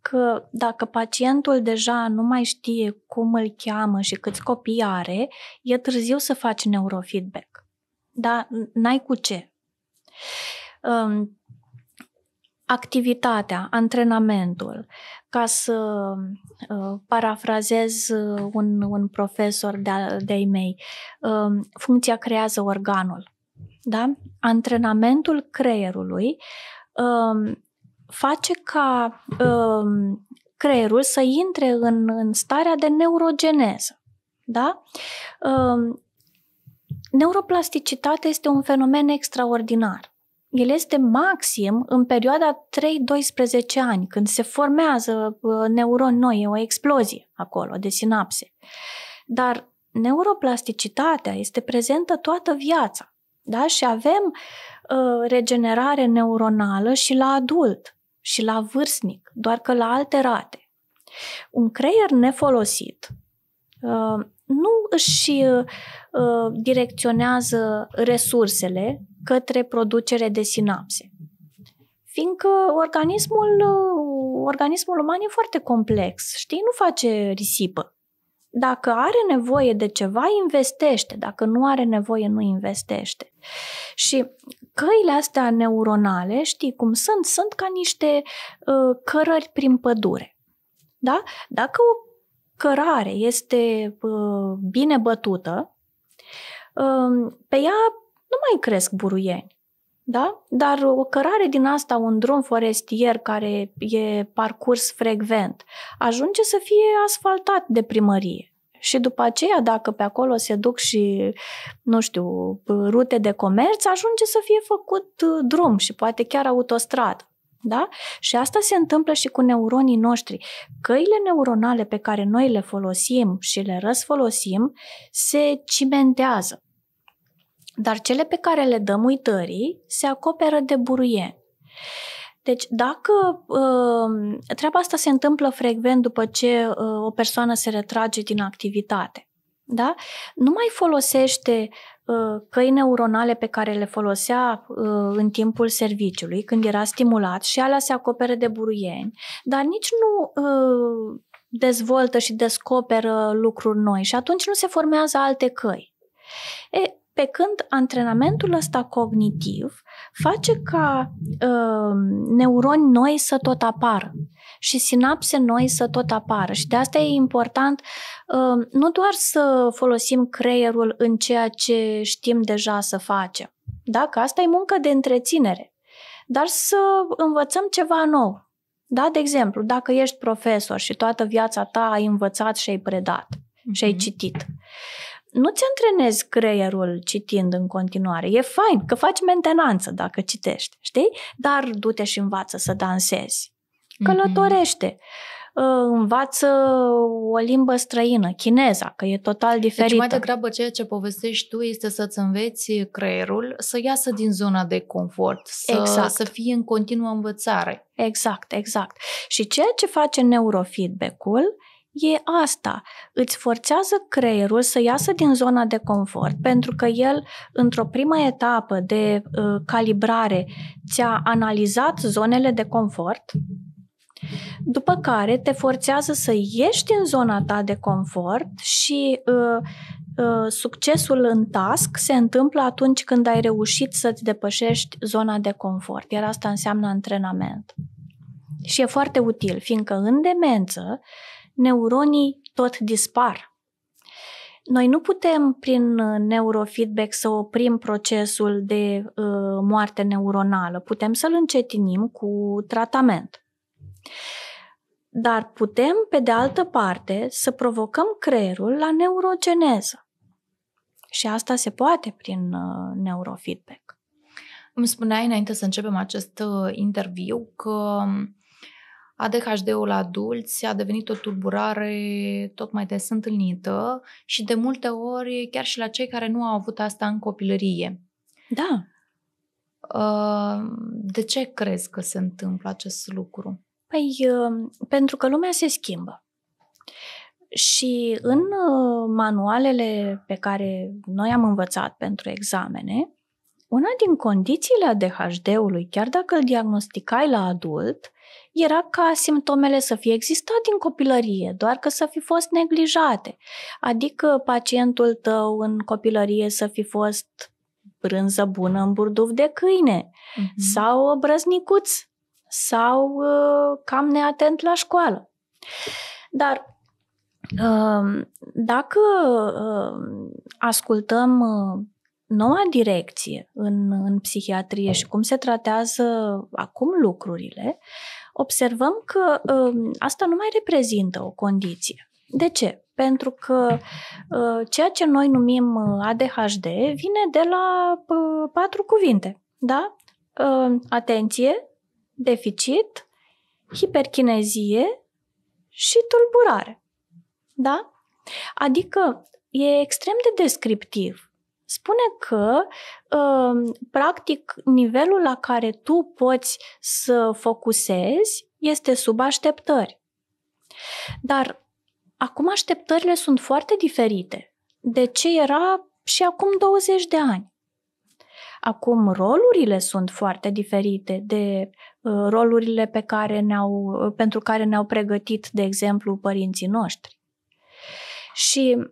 Că dacă pacientul deja nu mai știe cum îl cheamă și câți copii are, e târziu să faci neurofeedback. Da? N-ai cu ce. Um, activitatea, antrenamentul, ca să uh, parafrazez uh, un, un profesor de, de-ai mei, uh, funcția creează organul. Da? Antrenamentul creierului uh, face ca uh, creierul să intre în, în starea de neurogeneză. Da? Uh, neuroplasticitatea este un fenomen extraordinar el este maxim în perioada 3-12 ani, când se formează uh, neuroni noi, e o explozie acolo de sinapse. Dar neuroplasticitatea este prezentă toată viața. Da? Și avem uh, regenerare neuronală și la adult și la vârstnic, doar că la alte rate. Un creier nefolosit uh, nu își uh, direcționează resursele către producere de sinapse. Fiindcă organismul, uh, organismul uman e foarte complex, știi, nu face risipă. Dacă are nevoie de ceva, investește. Dacă nu are nevoie, nu investește. Și căile astea neuronale, știi cum sunt? Sunt ca niște uh, cărări prin pădure. Da? Dacă o cărare este uh, bine bătută, uh, pe ea nu mai cresc buruieni. Da? Dar o cărare din asta, un drum forestier care e parcurs frecvent, ajunge să fie asfaltat de primărie. Și după aceea, dacă pe acolo se duc și, nu știu, rute de comerț, ajunge să fie făcut uh, drum și poate chiar autostradă. Da? Și asta se întâmplă și cu neuronii noștri. Căile neuronale pe care noi le folosim și le răsfolosim se cimentează. Dar cele pe care le dăm uitării se acoperă de buruieni. Deci, dacă uh, treaba asta se întâmplă frecvent după ce uh, o persoană se retrage din activitate, da? nu mai folosește uh, căi neuronale pe care le folosea uh, în timpul serviciului, când era stimulat și alea se acoperă de buruieni, dar nici nu uh, dezvoltă și descoperă lucruri noi și atunci nu se formează alte căi. E, pe când antrenamentul ăsta cognitiv face ca uh, neuroni noi să tot apară și sinapse noi să tot apară. Și de asta e important uh, nu doar să folosim creierul în ceea ce știm deja să facem, da? că asta e muncă de întreținere, dar să învățăm ceva nou. Da? De exemplu, dacă ești profesor și toată viața ta ai învățat și ai predat mm-hmm. și ai mhm. citit, nu-ți antrenezi creierul citind în continuare. E fain că faci mentenanță dacă citești, știi? Dar du-te și învață să dansezi. Mhm. Călătorește. Mm-hmm. Învață o limbă străină, chineza, că e total diferită. Deci
mai degrabă ceea ce povestești tu este să-ți înveți creierul să iasă din zona de confort, să, exact. să fie în continuă învățare.
Exact, exact. Și ceea ce face neurofeedback-ul e asta. Îți forțează creierul să iasă din zona de confort, pentru că el, într-o primă etapă de uh, calibrare, ți-a analizat zonele de confort, după care te forțează să ieși din zona ta de confort și uh, uh, succesul în task se întâmplă atunci când ai reușit să-ți depășești zona de confort, iar asta înseamnă antrenament. Și e foarte util, fiindcă în demență neuronii tot dispar. Noi nu putem, prin uh, neurofeedback, să oprim procesul de uh, moarte neuronală. Putem să-l încetinim cu tratament. Dar putem, pe de altă parte, să provocăm creierul la neurogeneză. Și asta se poate prin uh, neurofeedback.
Îmi spuneai înainte să începem acest uh, interviu că um, ADHD-ul la adulți a devenit o tulburare tot mai des întâlnită și de multe ori chiar și la cei care nu au avut asta în copilărie.
Da.
Uh, de ce crezi că se întâmplă acest lucru?
Păi, uh, pentru că lumea se schimbă. Și în uh, manualele pe care noi am învățat pentru examene, una din condițiile ADHD-ului, chiar dacă îl diagnosticai la adult, era ca simptomele să fie existat din copilărie, doar că să fi fost neglijate. Adică pacientul tău în copilărie să fi fost brânză bună în burduf de câine uh-huh. sau brăznicuț sau uh, cam neatent la școală. Dar uh, dacă uh, ascultăm uh, noua direcție în, în psihiatrie și cum se tratează acum lucrurile, observăm că uh, asta nu mai reprezintă o condiție. De ce? Pentru că uh, ceea ce noi numim uh, ADHD vine de la uh, patru cuvinte. Da? Uh, atenție, deficit, hiperchinezie și tulburare. Da? Adică e extrem de descriptiv. Spune că, uh, practic, nivelul la care tu poți să focusezi este sub așteptări. Dar acum așteptările sunt foarte diferite de ce era și acum 20 de ani. Acum rolurile sunt foarte diferite de uh, rolurile pe care ne-au, uh, pentru care ne-au pregătit, de exemplu, părinții noștri. Și uh,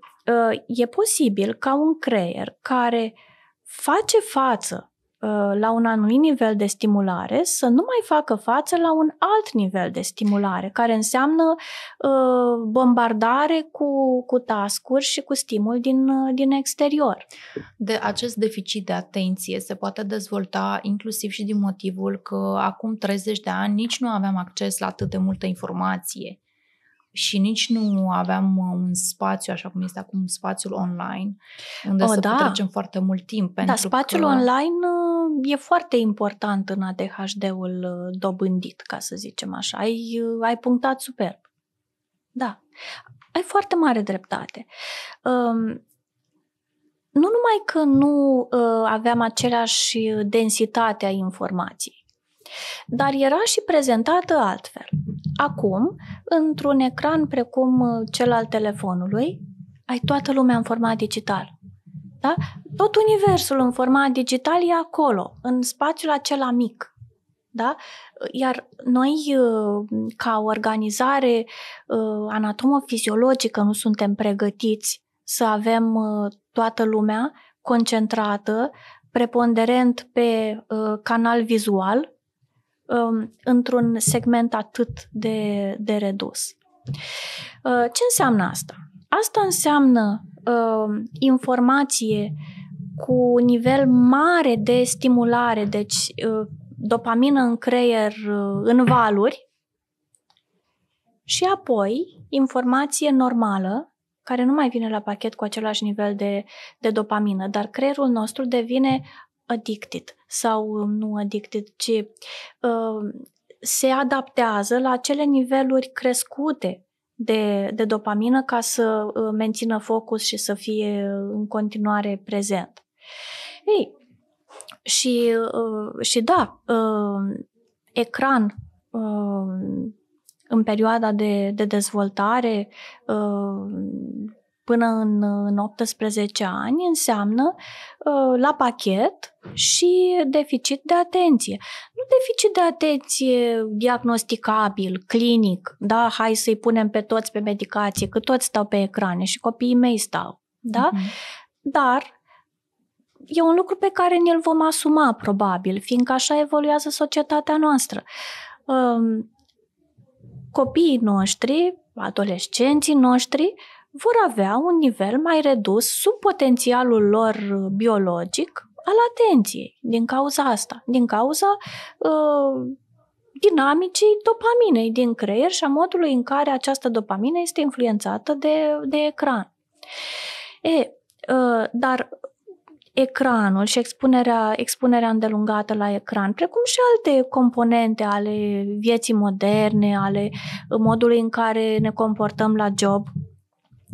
e posibil ca un creier care face față Uh, la un anumit nivel de stimulare să nu mai facă față la un alt nivel de stimulare, care înseamnă uh, bombardare cu, cu tascuri și cu stimul din, uh, din exterior.
De acest deficit de atenție se poate dezvolta inclusiv și din motivul că acum 30 de ani nici nu aveam acces la atât de multă informație și nici nu aveam uh, un spațiu, așa cum este acum spațiul online, unde oh, să da. petrecem foarte mult timp. Da,
pentru da, spațiul
că...
online uh, e foarte important în ADHD-ul uh, dobândit, ca să zicem așa. Ai, ai punctat superb. Da, ai foarte mare dreptate. Um, nu numai că nu aveam aceleași densitate a informației, dar era și prezentată altfel. Acum, într-un ecran precum uh, cel al telefonului, ai toată lumea în format digital. Da? Tot universul în format digital e acolo, în spațiul acela mic. Da? Iar noi, uh, ca organizare uh, anatomofiziologică, nu suntem pregătiți să avem toată lumea concentrată, preponderent pe canal vizual, um, într-un segment atât de, de redus. Uh, ce înseamnă asta? Asta înseamnă uh, informație cu nivel mare de stimulare, deci uh, dopamină în creier uh, în valuri și apoi informație normală care nu mai vine la pachet cu același nivel de, de dopamină, dar creierul nostru devine addicted sau nu addicted, ci uh, se adaptează la acele niveluri crescute de, de dopamină ca să uh, mențină focus și să fie în continuare prezent. Ei, și, uh, și da, uh, ecran uh, în perioada de, de dezvoltare uh, până în, în 18 ani înseamnă uh, la pachet și deficit de atenție. Nu deficit de atenție diagnosticabil, clinic, da, hai să-i punem pe toți pe medicație, că toți stau pe ecrane și copiii mei stau, da? Uh-huh. Dar e un lucru pe care ne-l vom asuma, probabil, fiindcă așa evoluează societatea noastră. Um, copiii noștri, adolescenții noștri, vor avea un nivel mai redus sub potențialul lor biologic al atenției din cauza asta, din cauza uh, dinamicii dopaminei din creier și a modului în care această dopamină este influențată de, de ecran. E, uh, dar ecranul și expunerea, expunerea îndelungată la ecran, precum și alte componente ale vieții moderne, ale modului în care ne comportăm la job,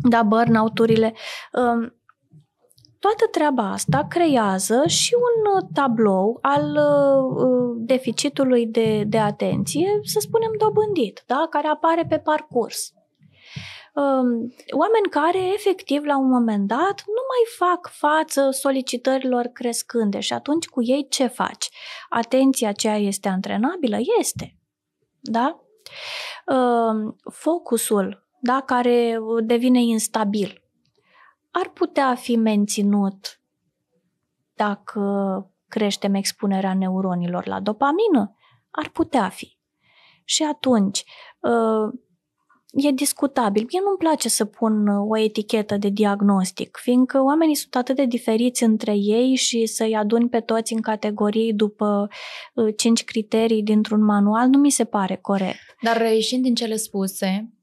da, burnout-urile. Um, toată treaba asta creează și un uh, tablou al uh, deficitului de, de atenție, să spunem dobândit, da, care apare pe parcurs. Um, oameni care, efectiv, la un moment dat, nu mai fac față solicitărilor crescânde și atunci cu ei ce faci? Atenția aceea este antrenabilă? Este. Da? Um, focusul da, care devine instabil, ar putea fi menținut dacă creștem expunerea neuronilor la dopamină? Ar putea fi. Și atunci, ă, e discutabil. Mie nu-mi place să pun o etichetă de diagnostic, fiindcă oamenii sunt atât de diferiți între ei și să-i aduni pe toți în categorii după ă, cinci criterii dintr-un manual nu mi se pare corect.
Dar reieșind din cele spuse,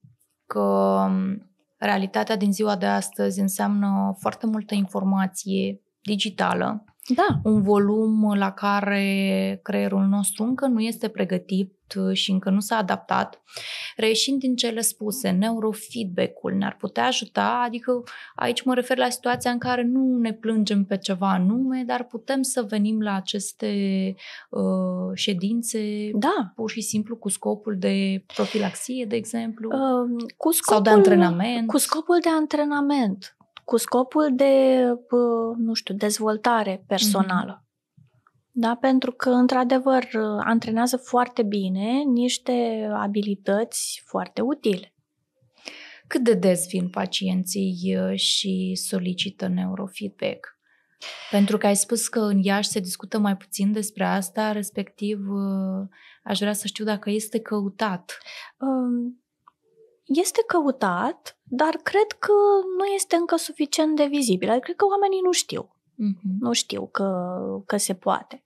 că um, realitatea din ziua de astăzi înseamnă foarte multă informație digitală,
da.
un volum la care creierul nostru încă nu este pregătit și încă nu s-a adaptat, reieșind din cele spuse, neurofeedback-ul ne-ar putea ajuta, adică aici mă refer la situația în care nu ne plângem pe ceva anume, dar putem să venim la aceste uh, ședințe
da.
pur și simplu cu scopul de profilaxie, de exemplu,
uh, cu scopul,
sau de antrenament.
Cu scopul de antrenament, cu scopul de, uh, nu știu, dezvoltare personală. Mm-hmm. Da, pentru că, într-adevăr, antrenează foarte bine niște abilități foarte utile.
Cât de des vin pacienții uh, și solicită neurofeedback? Pentru că ai spus că în Iași se discută mai puțin despre asta, respectiv uh, aș vrea să știu dacă este căutat.
Um, este căutat, dar cred că nu este încă suficient de vizibil. Adică cred că oamenii nu știu. Uh-huh. Nu știu că, că se poate.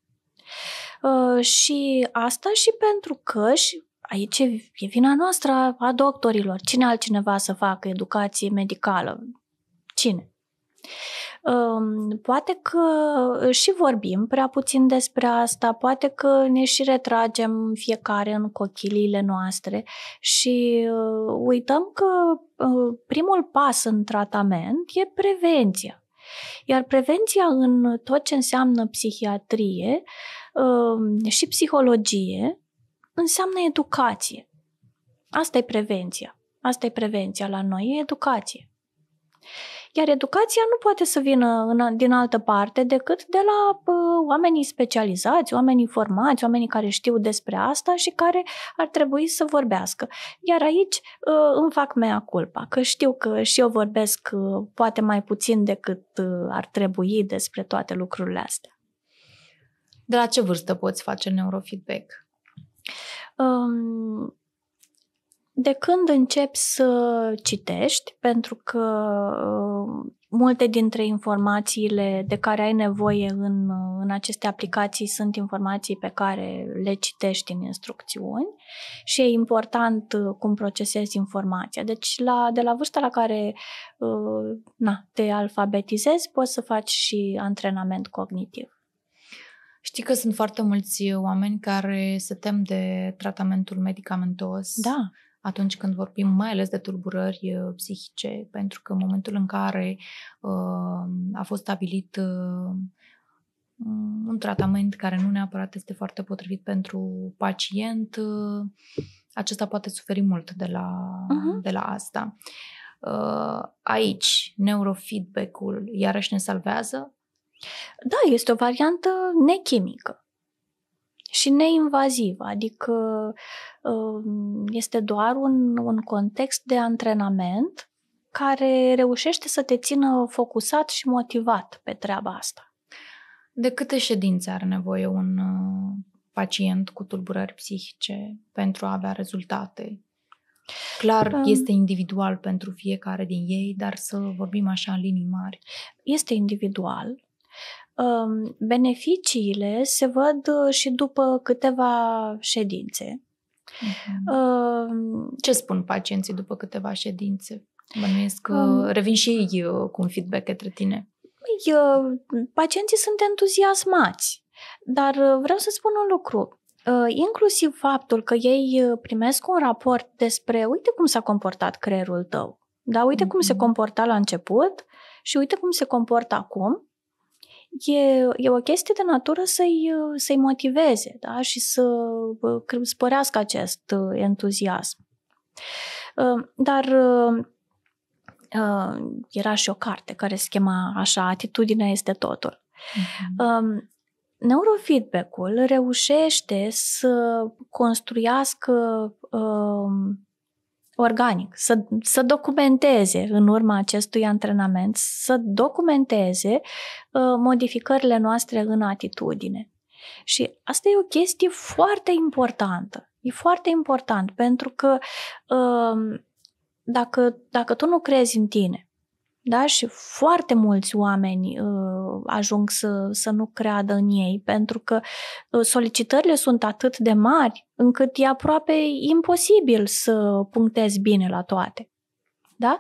Uh, și asta și pentru că și aici e vina noastră a doctorilor. Cine altcineva să facă educație medicală? Cine? Um, poate că și vorbim prea puțin despre asta, poate că ne și retragem fiecare în cochiliile noastre și uh, uităm că uh, primul pas în tratament e prevenția. Iar prevenția în tot ce înseamnă psihiatrie uh, și psihologie înseamnă educație. Asta e prevenția. Asta e prevenția la noi, e educație. Iar educația nu poate să vină în, din altă parte decât de la uh, oamenii specializați, oamenii formați, oamenii care știu despre asta și care ar trebui să vorbească. Iar aici uh, îmi fac mea culpa, că știu că și eu vorbesc uh, poate mai puțin decât uh, ar trebui despre toate lucrurile astea.
De la ce vârstă poți face neurofeedback? Um,
de când începi să citești, pentru că uh, multe dintre informațiile de care ai nevoie în, uh, în aceste aplicații sunt informații pe care le citești în instrucțiuni și e important uh, cum procesezi informația. Deci la, de la vârsta la care na, te alfabetizezi, poți să faci și antrenament cognitiv.
Știi că sunt foarte mulți oameni care se tem de tratamentul medicamentos.
Da
atunci când vorbim mai ales de tulburări uh, psihice, pentru că în momentul în care uh, a fost stabilit uh, un tratament care nu neapărat este foarte potrivit pentru pacient, uh, acesta poate suferi mult de la, uh-huh. de la asta. Uh, aici, neurofeedback-ul iarăși ne salvează?
Da, este o variantă nechimică și neinvazivă, adică um, este doar un, un context de antrenament care reușește să te țină focusat și motivat pe treaba asta.
De câte ședințe are nevoie un uh, pacient cu tulburări psihice pentru a avea rezultate? Clar, um, este individual pentru fiecare din ei, dar să vorbim așa în linii mari.
Este individual, beneficiile se văd uh, și după câteva ședințe.
Uh-huh. Ce spun pacienții după câteva ședințe? Bănuiesc că um, revin și ei uh, cu un feedback către tine.
Păi, pacienții sunt entuziasmați, dar uh, vreau să spun un lucru. Inclusiv faptul că ei primesc un raport despre uite cum s-a comportat creierul tău, da? uite uh-huh. cum se comporta la început și uite cum se comportă acum, e, e o chestie de natură să-i, să-i motiveze da? și să spărească acest uh, entuziasm. Uh, dar uh, era și o carte care se chema așa, Atitudinea este totul. Uh-huh. Neurofeedback-ul reușește să construiască organic, să, să documenteze în urma acestui antrenament, să documenteze uh, modificările noastre în atitudine. Și asta e o chestie foarte importantă. E foarte important pentru că uh, dacă, dacă tu nu crezi în tine, da? Și foarte mulți oameni uh, ajung să, să nu creadă în ei, pentru că uh, solicitările sunt atât de mari încât e aproape imposibil să punctezi bine la toate. Da?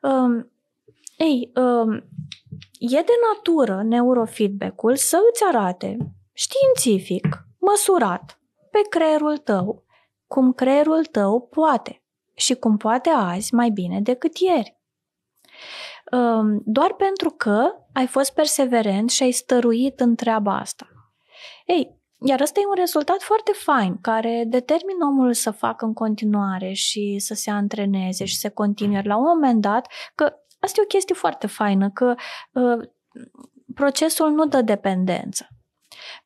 Uh, ei, uh, e de natură neurofeedback-ul să îți arate științific, măsurat, pe creierul tău cum creierul tău poate și cum poate azi mai bine decât ieri. Um, doar pentru că ai fost perseverent și ai stăruit în treaba asta. Ei, iar ăsta e un rezultat foarte fain, care determină omul să facă în continuare și să se antreneze și să continue. La un moment dat, că asta e o chestie foarte faină, că uh, procesul nu dă dependență.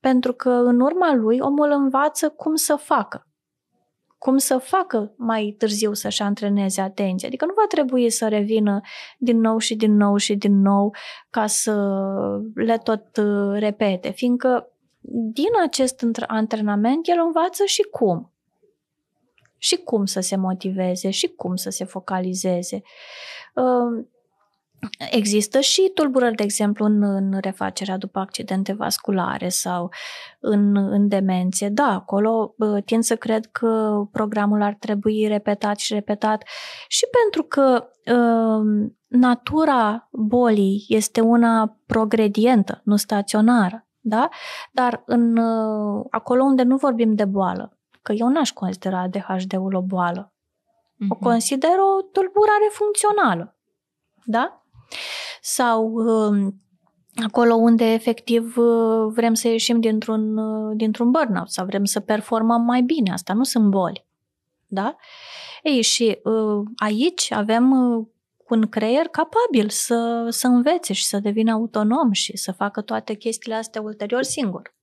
Pentru că în urma lui omul învață cum să facă cum să facă mai târziu să-și antreneze atenția. Adică nu va trebui să revină din nou și din nou și din nou ca să le tot uh, repete, fiindcă din acest antrenament el învață și cum. Și cum să se motiveze, și cum să se focalizeze. Uh, Există și tulburări, de exemplu, în, în refacerea după accidente vasculare sau în, în demenție. Da, acolo tind să cred că programul ar trebui repetat și repetat și pentru că uh, natura bolii este una progredientă, nu staționară. Da? Dar în, uh, acolo unde nu vorbim de boală, că eu n-aș considera ADHD-ul o boală, mm-hmm. o mhm. consider o tulburare funcțională. Da? Sau um, acolo unde efectiv uh, vrem să ieșim dintr-un, uh, dintr-un burnout sau vrem să performăm mai bine. Asta nu sunt boli. Da? Ei, și uh, aici avem un creier capabil să, să învețe și să devină autonom și să facă toate chestiile astea ulterior singur.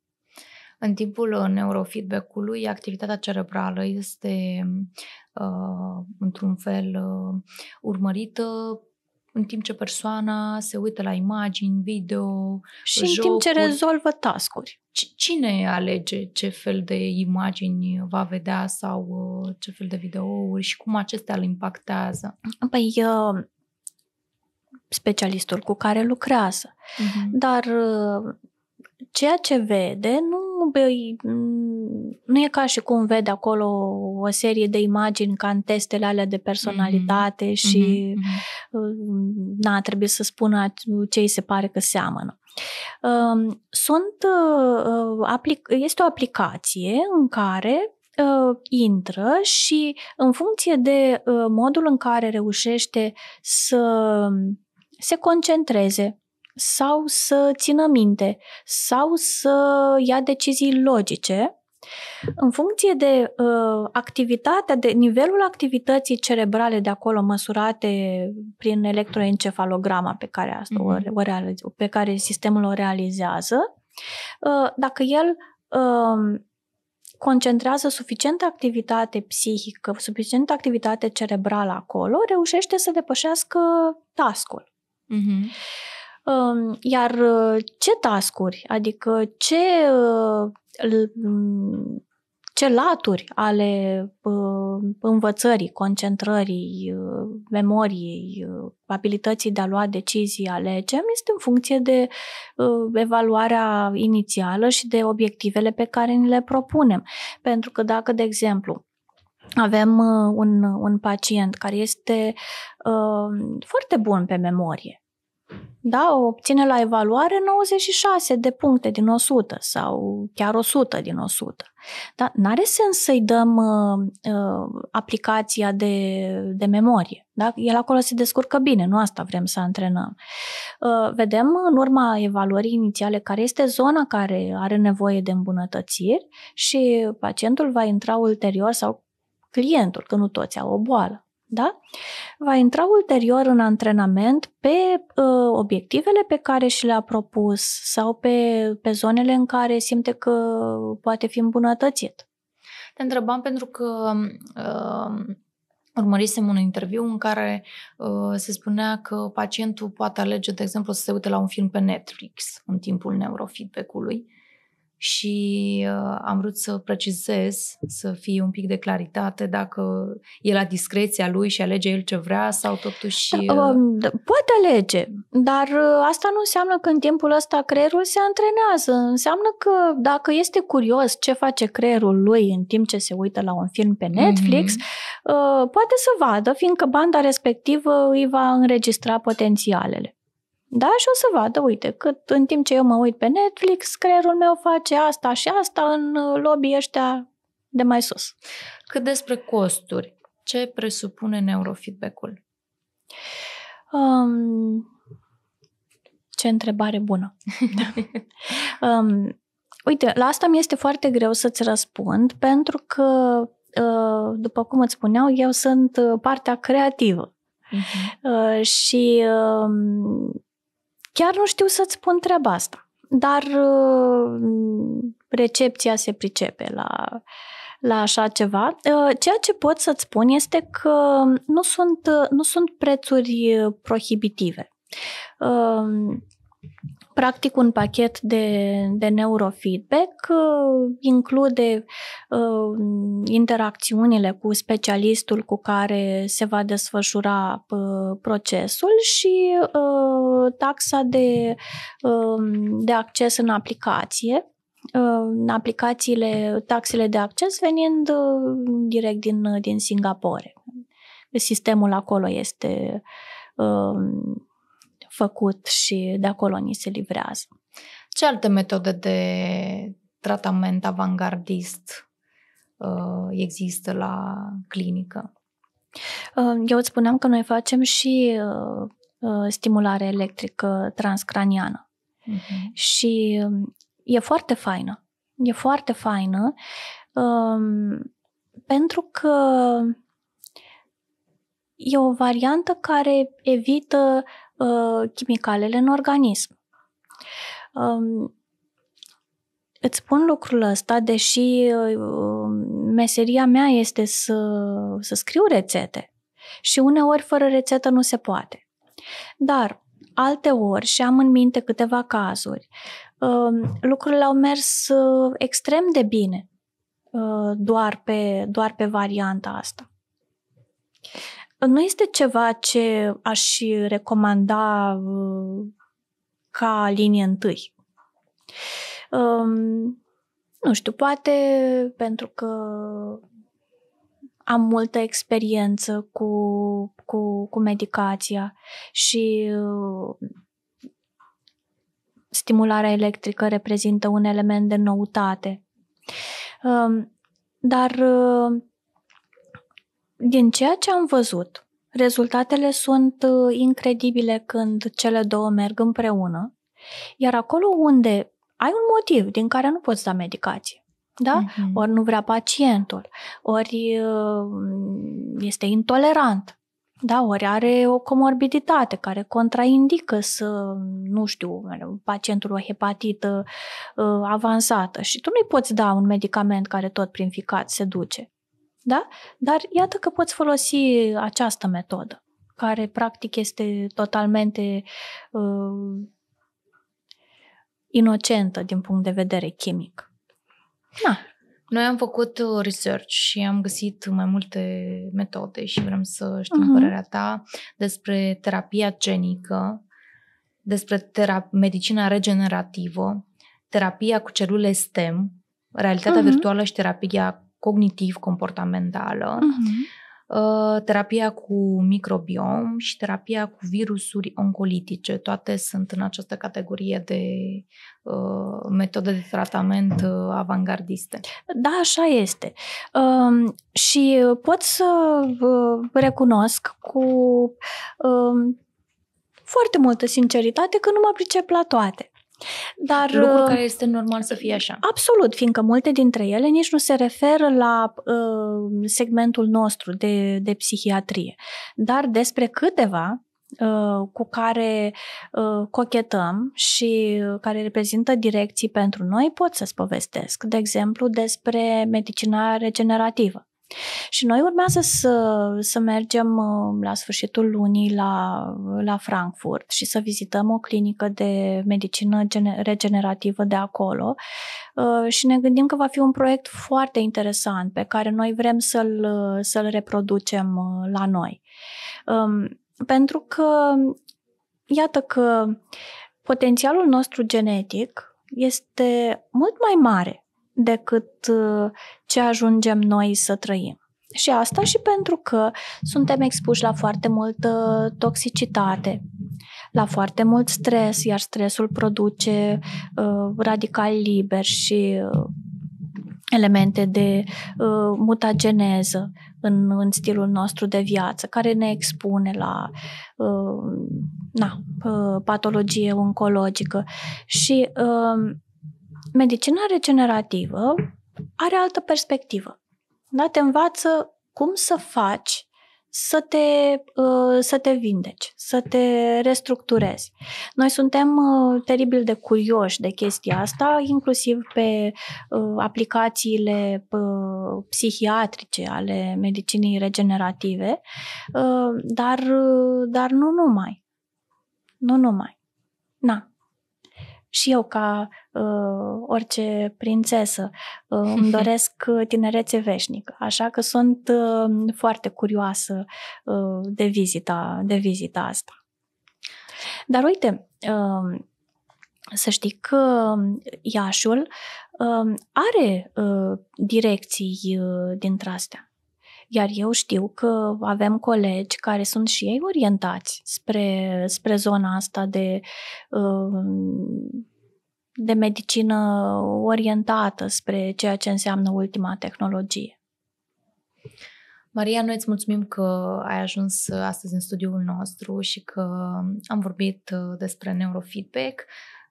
În timpul neurofeedback-ului, activitatea cerebrală este uh, într-un fel uh, urmărită în timp ce persoana se uită la imagini, video,
Și jocuri. în timp ce rezolvă tascuri.
Cine alege ce fel de imagini va vedea sau uh, ce fel de videouri și cum acestea îl impactează?
Păi, uh, specialistul cu care lucrează. Uh-huh. Dar uh, ceea ce vede nu, nu e ca și cum vede acolo o serie de imagini ca în testele alea de personalitate mm-hmm. și mm-hmm. na, trebuie să spună ce îi se pare că seamănă. Um, sunt, uh, este o aplicație în care uh, intră și în funcție de uh, modul în care reușește să se concentreze sau să țină minte sau să ia decizii logice în funcție de uh, activitatea, de nivelul activității cerebrale de acolo măsurate prin electroencefalograma pe care asta mm-hmm. o, o realize, pe care sistemul o realizează, uh, dacă el uh, concentrează suficientă activitate psihică, suficientă activitate cerebrală acolo, reușește să depășească tascul. Mm-hmm. Iar uh, ce tascuri, adică ce, uh, ce laturi ale uh, învățării, concentrării, memoriei, abilității de a lua decizii alegem, este în funcție de evaluarea inițială și de obiectivele pe care ni le propunem. Pentru că dacă, de exemplu, avem un, un pacient care este uh, foarte bun pe memorie, da, obține la evaluare 96 de puncte din 100 sau chiar 100 din 100. Dar n-are sens să-i dăm uh, uh, aplicația de, de memorie. Da? El acolo se descurcă bine, nu asta vrem să antrenăm. Uh, vedem în urma evaluării inițiale care este zona care are nevoie de îmbunătățiri și pacientul va intra ulterior sau clientul, că nu toți au o boală, da? Va intra ulterior în antrenament pe uh, obiectivele pe care și le-a propus sau pe, pe zonele în care simte că poate fi îmbunătățit.
Te întrebam pentru că uh, urmărisem un interviu în care uh, se spunea că pacientul poate alege, de exemplu, să se uite la un film pe Netflix în timpul neurofeedback-ului și uh, am vrut să precizez, să fie un pic de claritate dacă e la discreția lui și alege el ce vrea sau totuși...
Da, uh... Um, da, poate alege, dar uh, asta nu înseamnă că în timpul ăsta creierul se antrenează. Înseamnă că dacă este curios ce face creierul lui în timp ce se uită la un film pe Netflix, mm-hmm. uh, poate să vadă, fiindcă banda respectivă îi va înregistra potențialele. Da, și o să vadă, uite, cât în timp ce eu mă uit pe Netflix, creierul meu face asta și asta în uh, lobby ăștia de mai sus.
Cât despre costuri, ce presupune neurofeedback-ul?
Um, ce întrebare bună! [laughs] um, uite, la asta mi este foarte greu să-ți răspund pentru că, uh, după cum îți spuneau, eu sunt uh, partea creativă. Uh-huh. Uh, și uh, chiar nu știu să-ți spun treaba asta. Dar uh, recepția se pricepe la, la așa ceva. Uh, ceea ce pot să-ți spun este că nu sunt, nu sunt prețuri prohibitive. Uh, Practic, un pachet de, de neurofeedback uh, include uh, interacțiunile cu specialistul cu care se va desfășura uh, procesul și uh, taxa de, uh, de acces în aplicație. Uh, în aplicațiile, taxele de acces venind uh, direct din, din Singapore. Sistemul acolo este uh, făcut și de acolo ni se livrează.
Ce alte metode de tratament avangardist uh, există la clinică?
Uh, eu îți spuneam că noi facem și uh, uh stimulare electrică transcraniană. Uh-huh. Și um, e foarte faină. E foarte faină um, pentru că e o variantă care evită uh, chimicalele în organism. Um, îți spun lucrul ăsta, deși uh, meseria mea este să, să scriu rețete și uneori fără rețetă nu se poate. Dar alte ori, și am în minte câteva cazuri, uh, lucrurile au mers uh, extrem de bine uh, doar pe, doar pe varianta asta. Nu este ceva ce aș recomanda uh, ca linie întâi. Um, nu știu, poate pentru că am multă experiență cu, cu, cu medicația și uh, stimularea electrică reprezintă un element de noutate. Um, dar uh, din ceea ce am văzut, rezultatele sunt uh, incredibile când cele două merg împreună, iar acolo unde ai un motiv din care nu poți da medicație, da? Uh-huh. Ori nu vrea pacientul, ori uh, este intolerant, da? Ori are o comorbiditate care contraindică să, nu știu, pacientul o hepatită uh, avansată și tu nu-i poți da un medicament care tot prin ficat se duce. Da? Dar iată că poți folosi această metodă, care practic este totalmente uh, inocentă din punct de vedere chimic.
Da. Noi am făcut uh, research și am găsit mai multe metode și vrem să știm uh-huh. părerea ta despre terapia genică, despre tera- medicina regenerativă, terapia cu celule STEM, realitatea uh-huh. virtuală și terapia cognitiv-comportamentală, uh-huh. terapia cu microbiom și terapia cu virusuri oncolitice. Toate sunt în această categorie de uh, metode de tratament uh, avangardiste.
Da, așa este. Um, și pot să uh, recunosc cu um, foarte multă sinceritate că nu mă pricep la toate.
Dar, Lucru uh, care este normal să fie așa.
Absolut, fiindcă multe dintre ele nici nu se referă la uh, segmentul nostru de, de psihiatrie. Dar despre câteva uh, cu care uh, cochetăm și care reprezintă direcții pentru noi, pot să-ți povestesc. De exemplu, despre medicina regenerativă. Și noi urmează să, să mergem uh, la sfârșitul lunii la, la Frankfurt și să vizităm o clinică de medicină regenerativă de acolo uh, și ne gândim că va fi un proiect foarte interesant pe care noi vrem să-l, să-l reproducem uh, la noi. Um, pentru că, iată că potențialul nostru genetic este mult mai mare decât uh, ce ajungem noi să trăim. Și asta și pentru că suntem expuși la foarte multă toxicitate, la foarte mult stres, iar stresul produce uh, radicali liberi și uh, elemente de uh, mutageneză în, în stilul nostru de viață, care ne expune la uh, na, uh, patologie oncologică. Și uh, medicina regenerativă are altă perspectivă. Da? Te învață cum să faci să te, uh, să te vindeci, să te restructurezi. Noi suntem uh, teribil de curioși de chestia asta, inclusiv pe uh, aplicațiile psihiatrice ale medicinii regenerative, dar, dar nu numai. Nu numai. Na, și eu, ca uh, orice prințesă, uh, îmi [laughs] doresc tinerețe veșnică. Așa că sunt uh, foarte curioasă uh, de, vizita, de vizita asta. Dar uite, uh, să știi că Iașul uh, are uh, direcții uh, dintre astea. Iar eu știu că avem colegi care sunt și ei orientați spre, spre zona asta de, uh, de medicină orientată spre ceea ce înseamnă ultima tehnologie.
Maria, noi îți mulțumim că ai ajuns astăzi în studioul nostru și că am vorbit uh, despre neurofeedback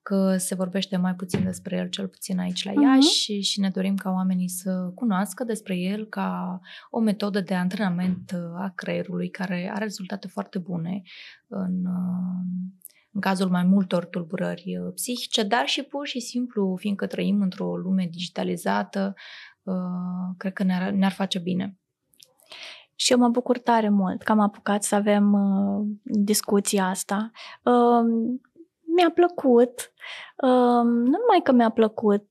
că se vorbește mai puțin despre el, cel puțin aici la Iași, uh-huh. și ne dorim ca oamenii să cunoască despre el ca o metodă de antrenament uh, a creierului care are rezultate foarte bune în, uh, în cazul mai multor tulburări uh, psihice, dar și pur și simplu, fiindcă trăim într-o lume digitalizată, cred că ne-ar, ne-ar face bine.
Și eu mă bucur tare mult că am apucat să avem uh, discuția asta. Uh, mi-a plăcut. Nu numai că mi-a plăcut,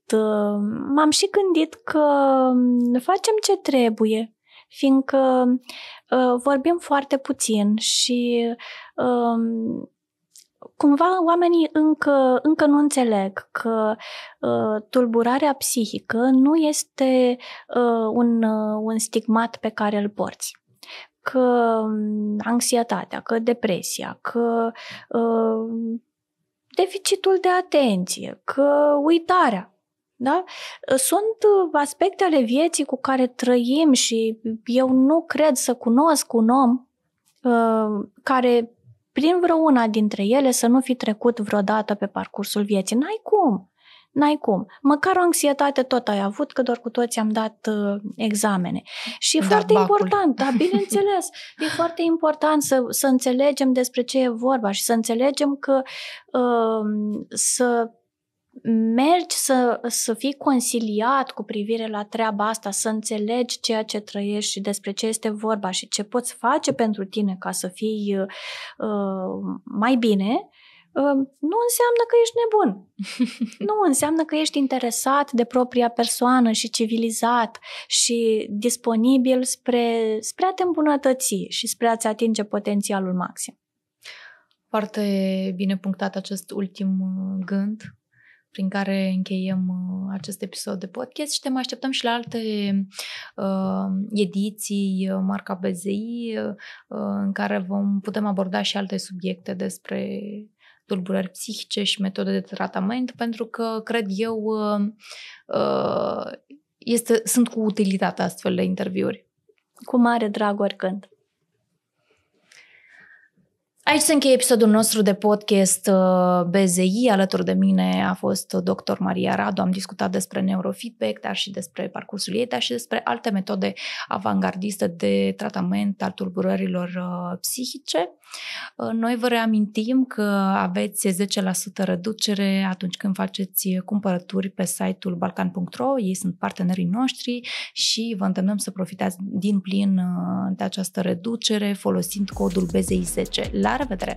m-am și gândit că facem ce trebuie, fiindcă vorbim foarte puțin și cumva oamenii încă, încă nu înțeleg că uh, tulburarea psihică nu este uh, un, uh, un stigmat pe care îl porți. Că anxietatea, că depresia, că uh, deficitul de atenție, că uitarea. Da? Sunt aspecte ale vieții cu care trăim și eu nu cred să cunosc un om uh, care, prin vreuna dintre ele, să nu fi trecut vreodată pe parcursul vieții. N-ai cum. N-ai cum. Măcar o anxietate tot ai avut, că doar cu toți am dat uh, examene. Și e da, foarte bacul. important, da, [laughs] bineînțeles, e foarte important să, să înțelegem despre ce e vorba și să înțelegem că uh, să mergi să, să fii consiliat cu privire la treaba asta, să înțelegi ceea ce trăiești și despre ce este vorba și ce poți face pentru tine ca să fii uh, mai bine, nu înseamnă că ești nebun. [laughs] nu înseamnă că ești interesat de propria persoană și civilizat și disponibil spre, spre a te îmbunătăți și spre a-ți atinge potențialul maxim.
Foarte bine punctat acest ultim uh, gând prin care încheiem uh, acest episod de podcast și te mai așteptăm și la alte uh, ediții uh, Marca BZI uh, în care vom putem aborda și alte subiecte despre tulburări psihice și metode de tratament, pentru că, cred eu, uh, uh, este, sunt cu utilitate astfel de interviuri.
Cu mare drag oricând.
Aici se încheie episodul nostru de podcast uh, BZI. Alături de mine a fost dr. Maria Radu. Am discutat despre neurofeedback, dar și despre parcursul ei, dar și despre alte metode avangardiste de tratament al tulburărilor uh, psihice. Uh, noi vă reamintim că aveți 10% reducere atunci când faceți cumpărături pe site-ul balcan.ro. Ei sunt partenerii noștri și vă îndemnăm să profitați din plin de această reducere folosind codul BZI10. La Arvedere.